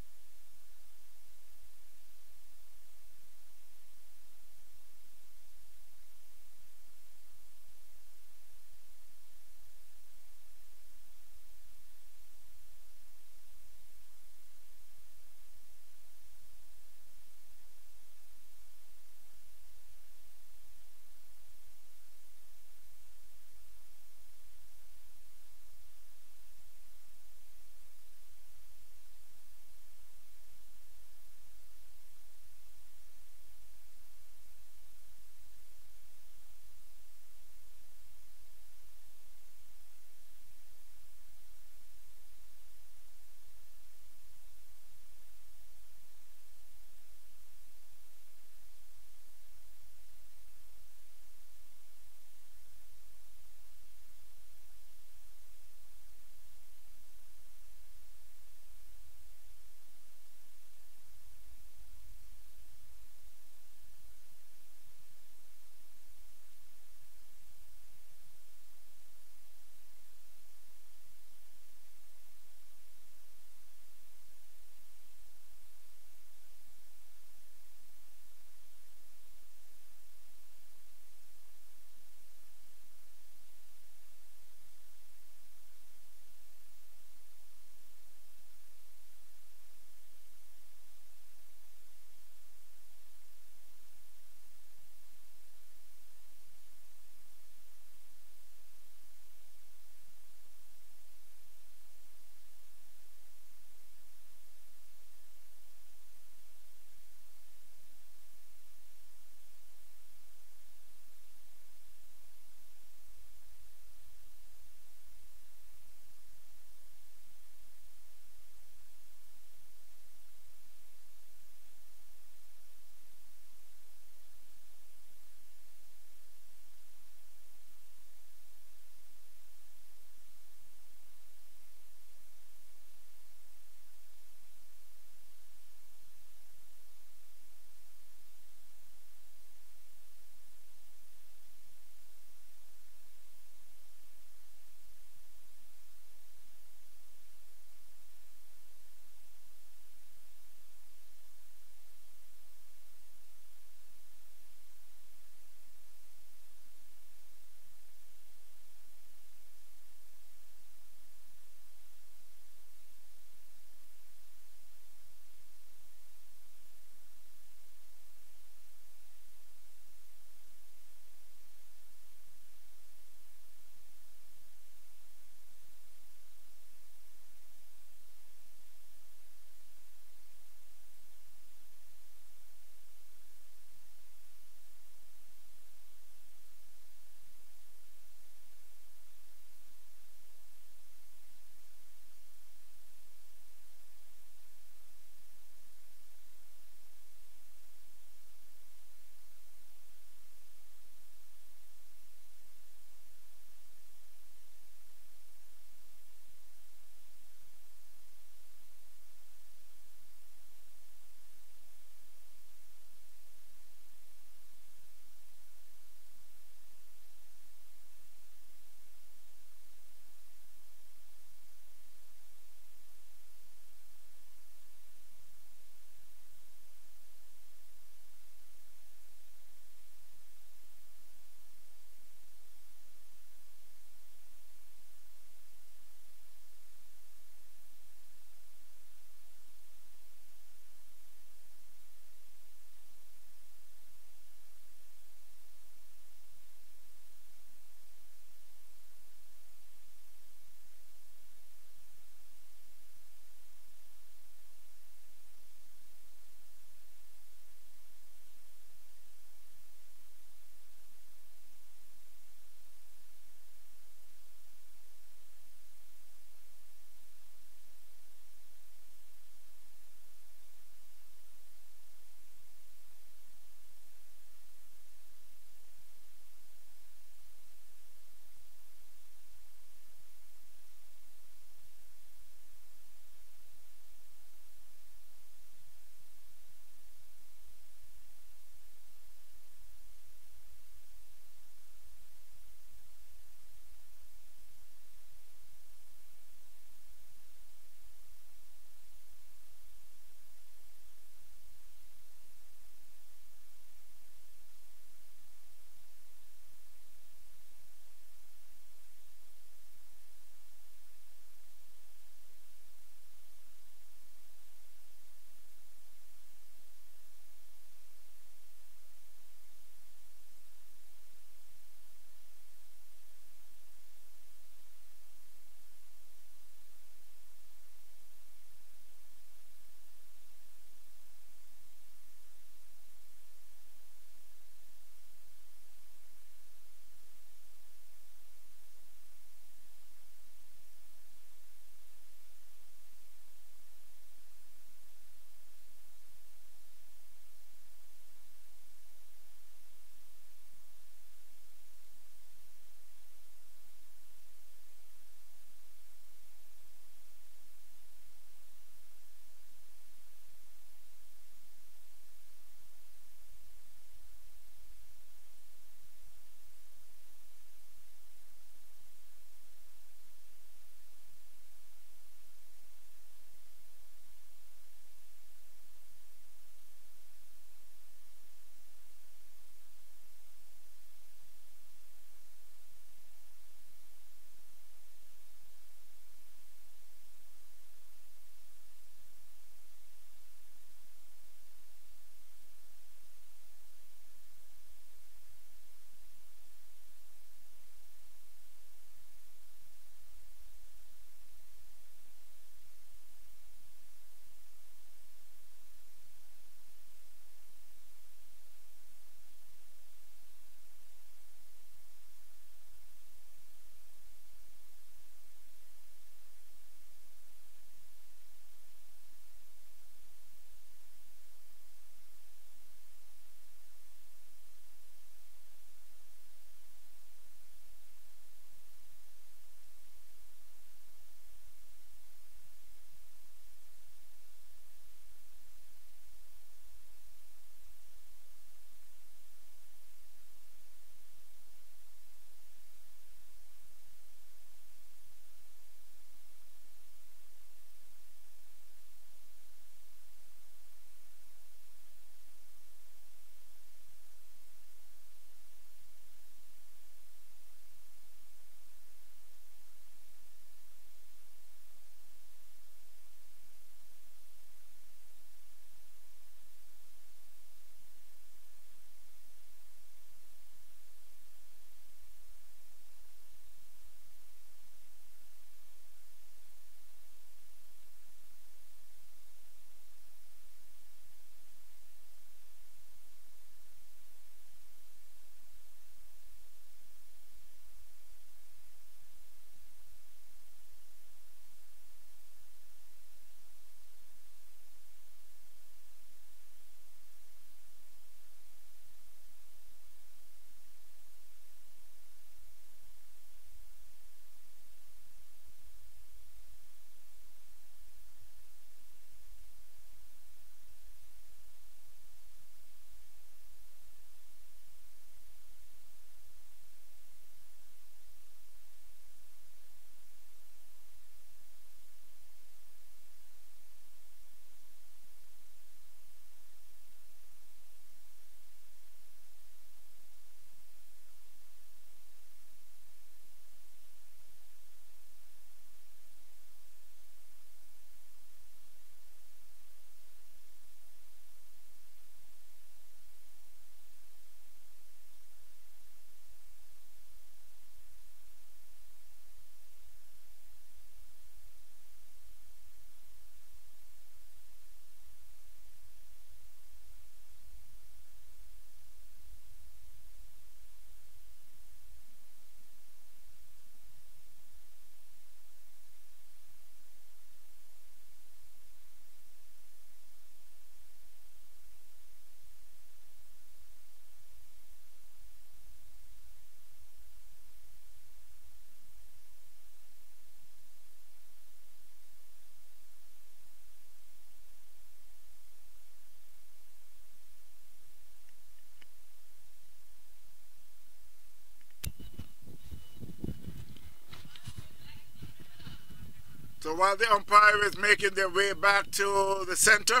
While the umpire is making their way back to the center,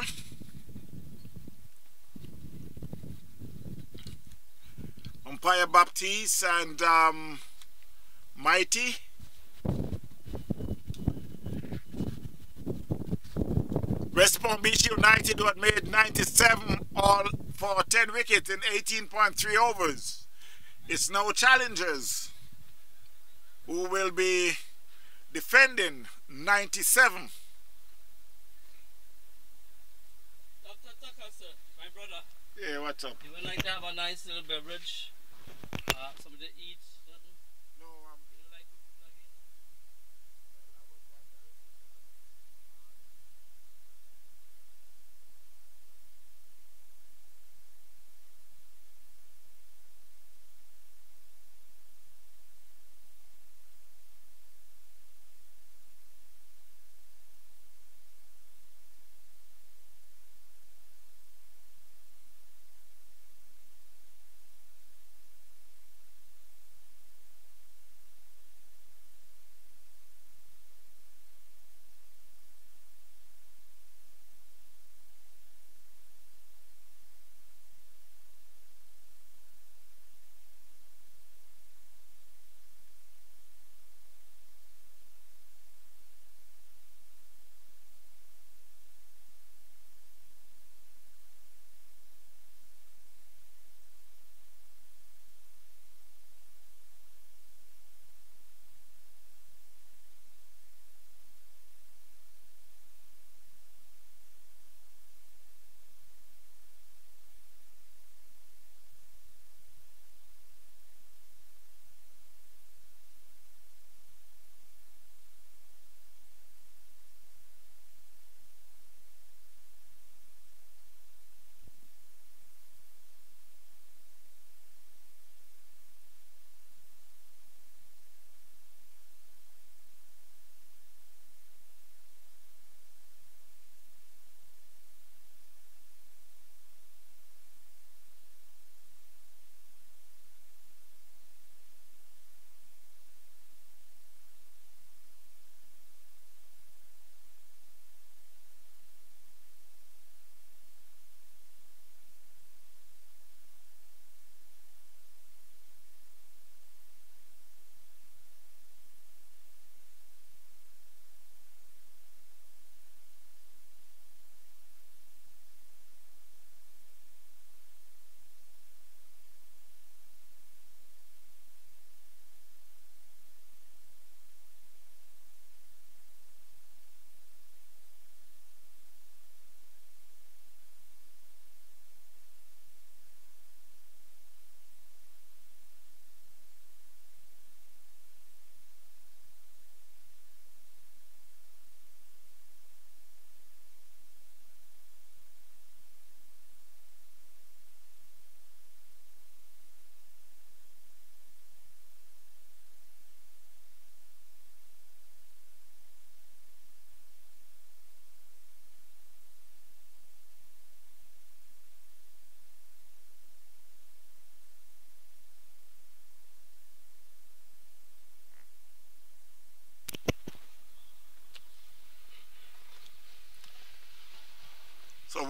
umpire Baptiste and um, Mighty. West Palm Beach United had made 97 all for 10 wickets in 18.3 overs. It's now challengers who will be defending 97. Dr. Tucker, sir, my brother. Yeah, what's up? You would like to have a nice little beverage? Uh, something to eat?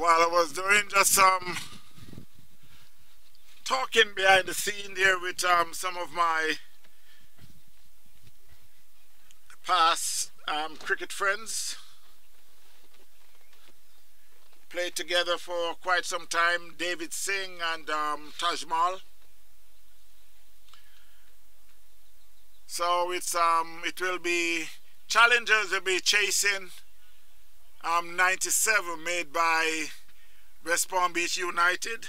While I was doing just some talking behind the scene there with um, some of my past um, cricket friends, played together for quite some time, David Singh and um, Taj Mahal. So it's um it will be challengers will be chasing um 97 made by West Palm Beach United.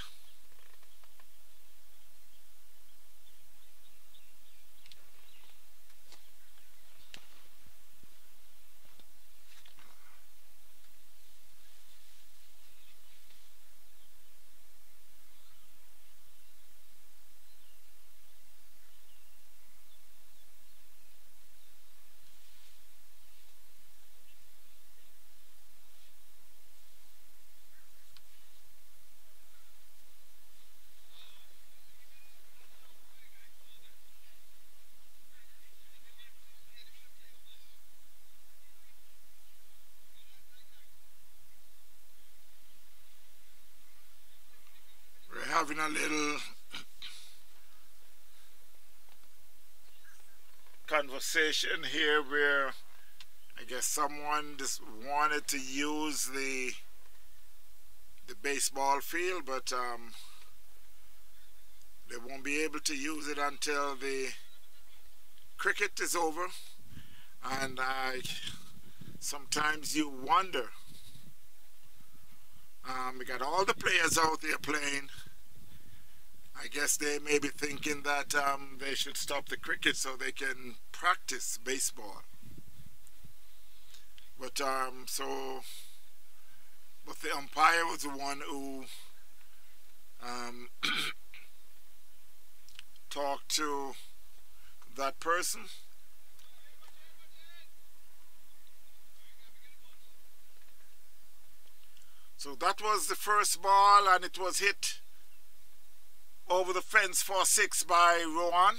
Conversation here where I guess someone just wanted to use the the baseball field, but um, they won't be able to use it until the cricket is over. And I sometimes you wonder. Um, we got all the players out there playing. I guess they may be thinking that um, they should stop the cricket so they can practice baseball. But um, so, but the umpire was the one who um, talked to that person. So that was the first ball, and it was hit over the fence for six by Rohan.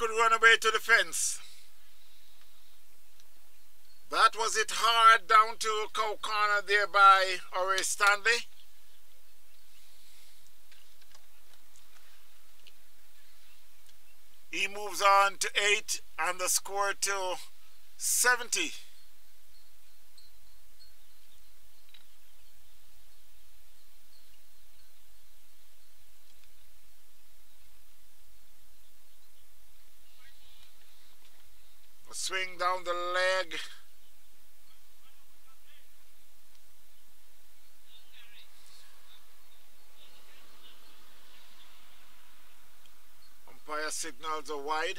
Could run away to the fence. That was it hard down to cow corner there by Ori Stanley. He moves on to 8 and the score to 70. Swing down the leg. Umpire signals are wide.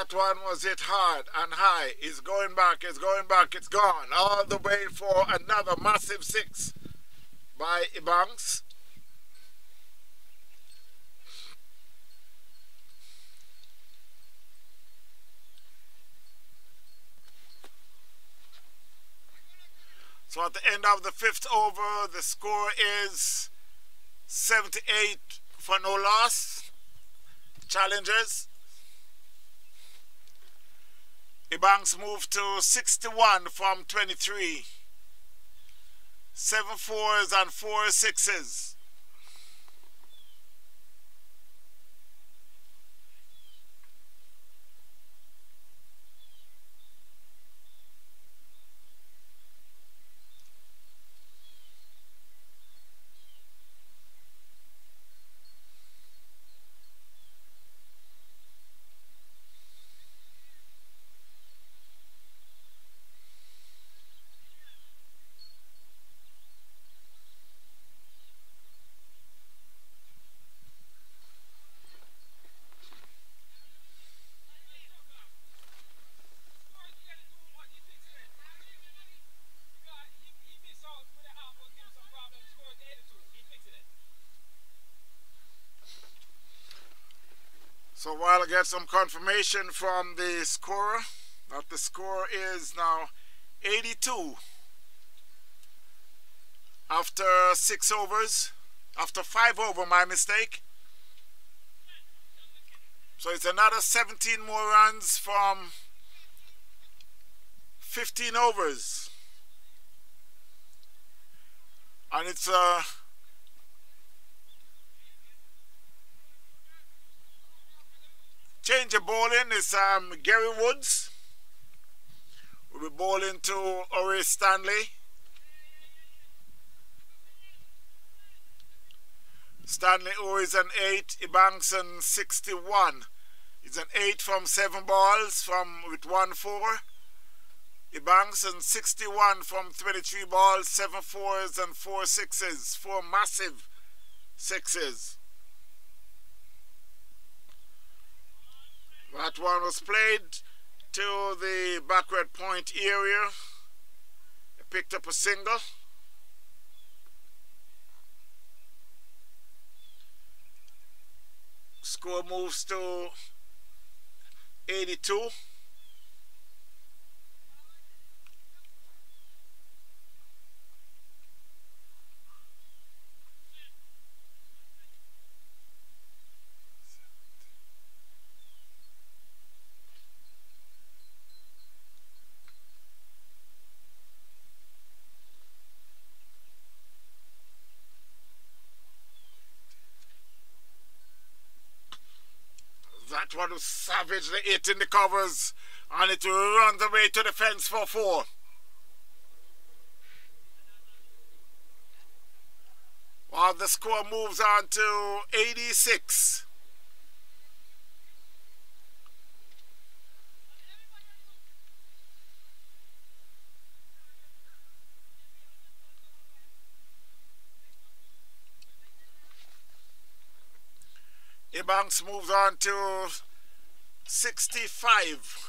That one was hit hard and high. It's going back, it's going back, it's gone. All the way for another massive six by Ebanks. So at the end of the fifth over, the score is 78 for no loss. Challengers. Ebanks moved to 61 from 23. Seven fours and four sixes. So while I get some confirmation from the scorer that the score is now 82 after six overs, after five over, my mistake. So it's another 17 more runs from 15 overs. And it's a Change of bowling is um, Gary Woods. We'll be bowling to Ori Stanley. Stanley O is an 8, Ebanks on 61. It's an 8 from 7 balls from with 1 4. Ebanks on 61 from 23 balls, 7 fours and 4 sixes. 4 massive sixes. That one was played to the backward point area. Picked up a single. Score moves to 82. That one savagely savagely in the covers and it runs away to the fence for four. While the score moves on to 86. Ebanks moves on to 65.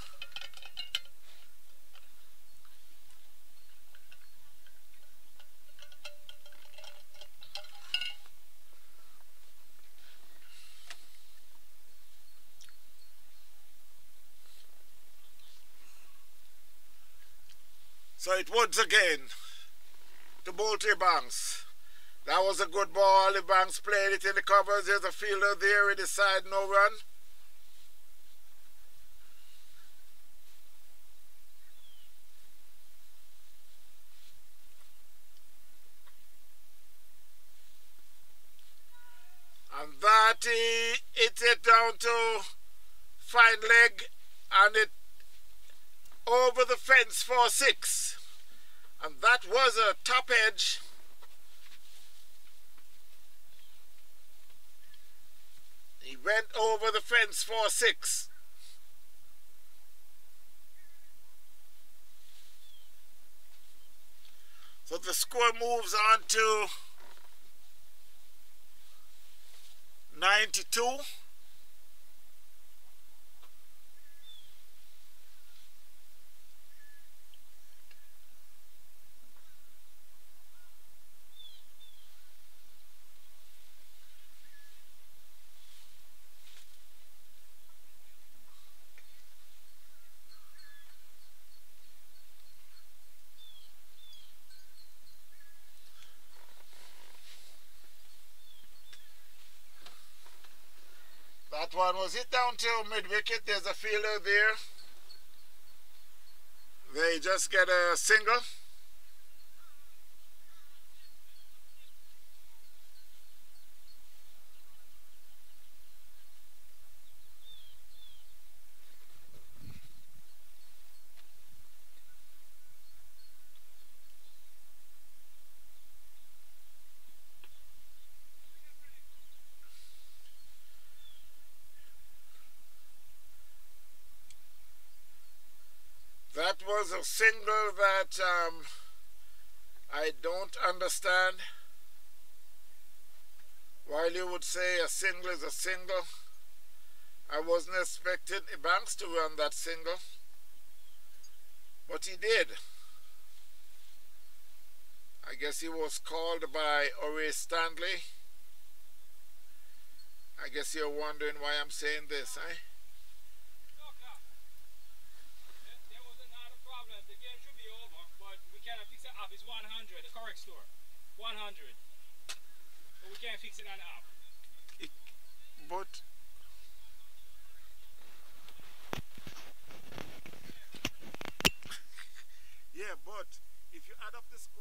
So it woods again to Bolty Banks. That was a good ball. The Banks played it in the covers. There's a fielder there. in the side, no run. And that he hit it down to fine leg and it over the fence for six. And that was a top edge. He went over the fence for six. So the score moves on to 92. That one was it down to mid wicket. There's a fielder there. They just get a single. That was a single that um, I don't understand. While you would say a single is a single, I wasn't expecting Banks to run that single, but he did. I guess he was called by Ore Stanley. I guess you're wondering why I'm saying this, eh? There was another problem. The game should be over, but we cannot fix it up. It's 100, the correct score. 100. But we can't fix it on the app. But yeah, but if you add up the score,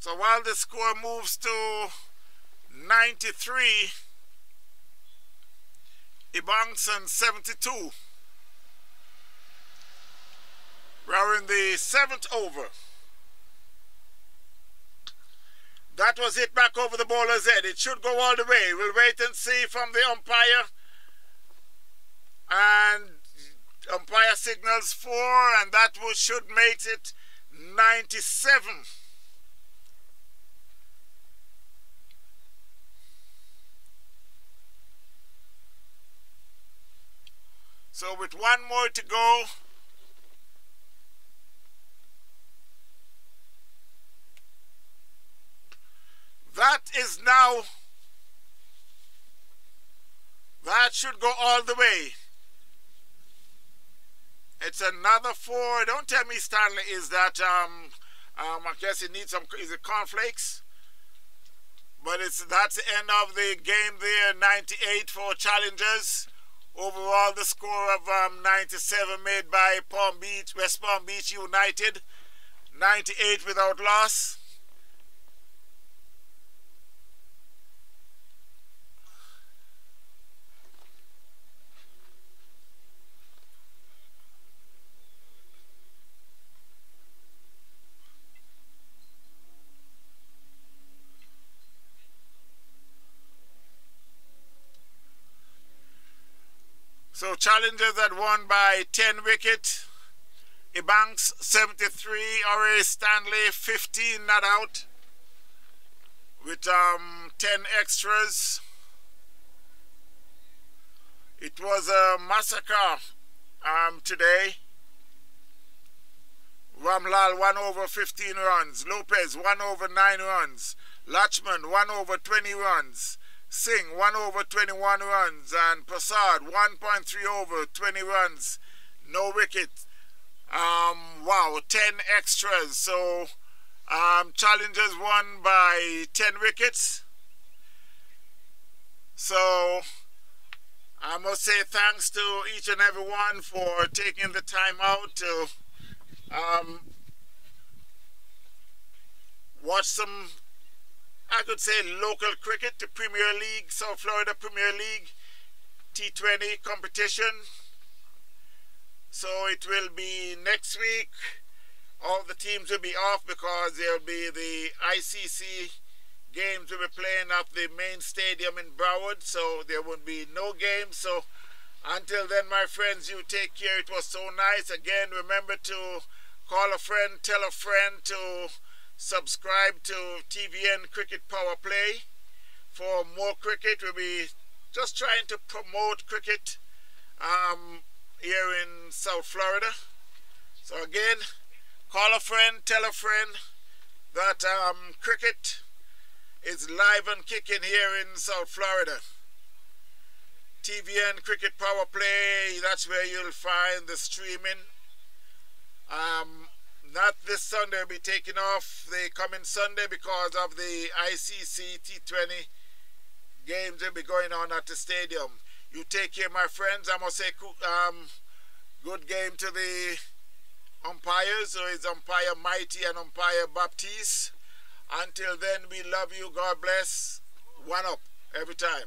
So while the score moves to 93, Ebanks on 72. We're in the seventh over. That was it back over the bowler's head. It should go all the way. We'll wait and see from the umpire. And umpire signals four, and that should make it 97. So with one more to go, that is now, that should go all the way. It's another four. Don't tell me Stanley is that, um, um, I guess it needs some, is it cornflakes? But it's that's the end of the game there, 98 for challengers. Overall, the score of um, 97 made by Palm Beach, West Palm Beach United. 98 without loss. So challengers had won by 10 wicket. Ebanks 73, Ore Stanley 15 not out with um, 10 extras. It was a massacre um, today. Ramlal 1 over 15 runs. Lopez 1 over 9 runs. Lachman 1 over 20 runs. Singh 1 over 21 runs. And Prasad 1.3 over 20 runs. No wicket. Um, wow, 10 extras. So um, challengers won by 10 wickets. So I must say thanks to each and every one for taking the time out to um, watch some, I could say, local cricket, the Premier League, South Florida Premier League, T20 competition. So it will be next week. All the teams will be off because there will be the ICC games will be playing at the main stadium in Broward, so there won't be no games. So until then, my friends, you take care. It was so nice. Again, remember to call a friend, tell a friend to subscribe to TVN Cricket Power Play for more cricket. We'll be just trying to promote cricket um, here in South Florida. So again, call a friend, tell a friend that um, cricket is live and kicking here in South Florida. TVN Cricket Power Play, that's where you'll find the streaming. Um, not this Sunday, will be taking off the coming Sunday because of the ICC T20 games will be going on at the stadium. You take care, my friends. I must say, um, good game to the umpires. So it's umpire Mighty and umpire Baptiste. Until then, we love you. God bless. One up every time.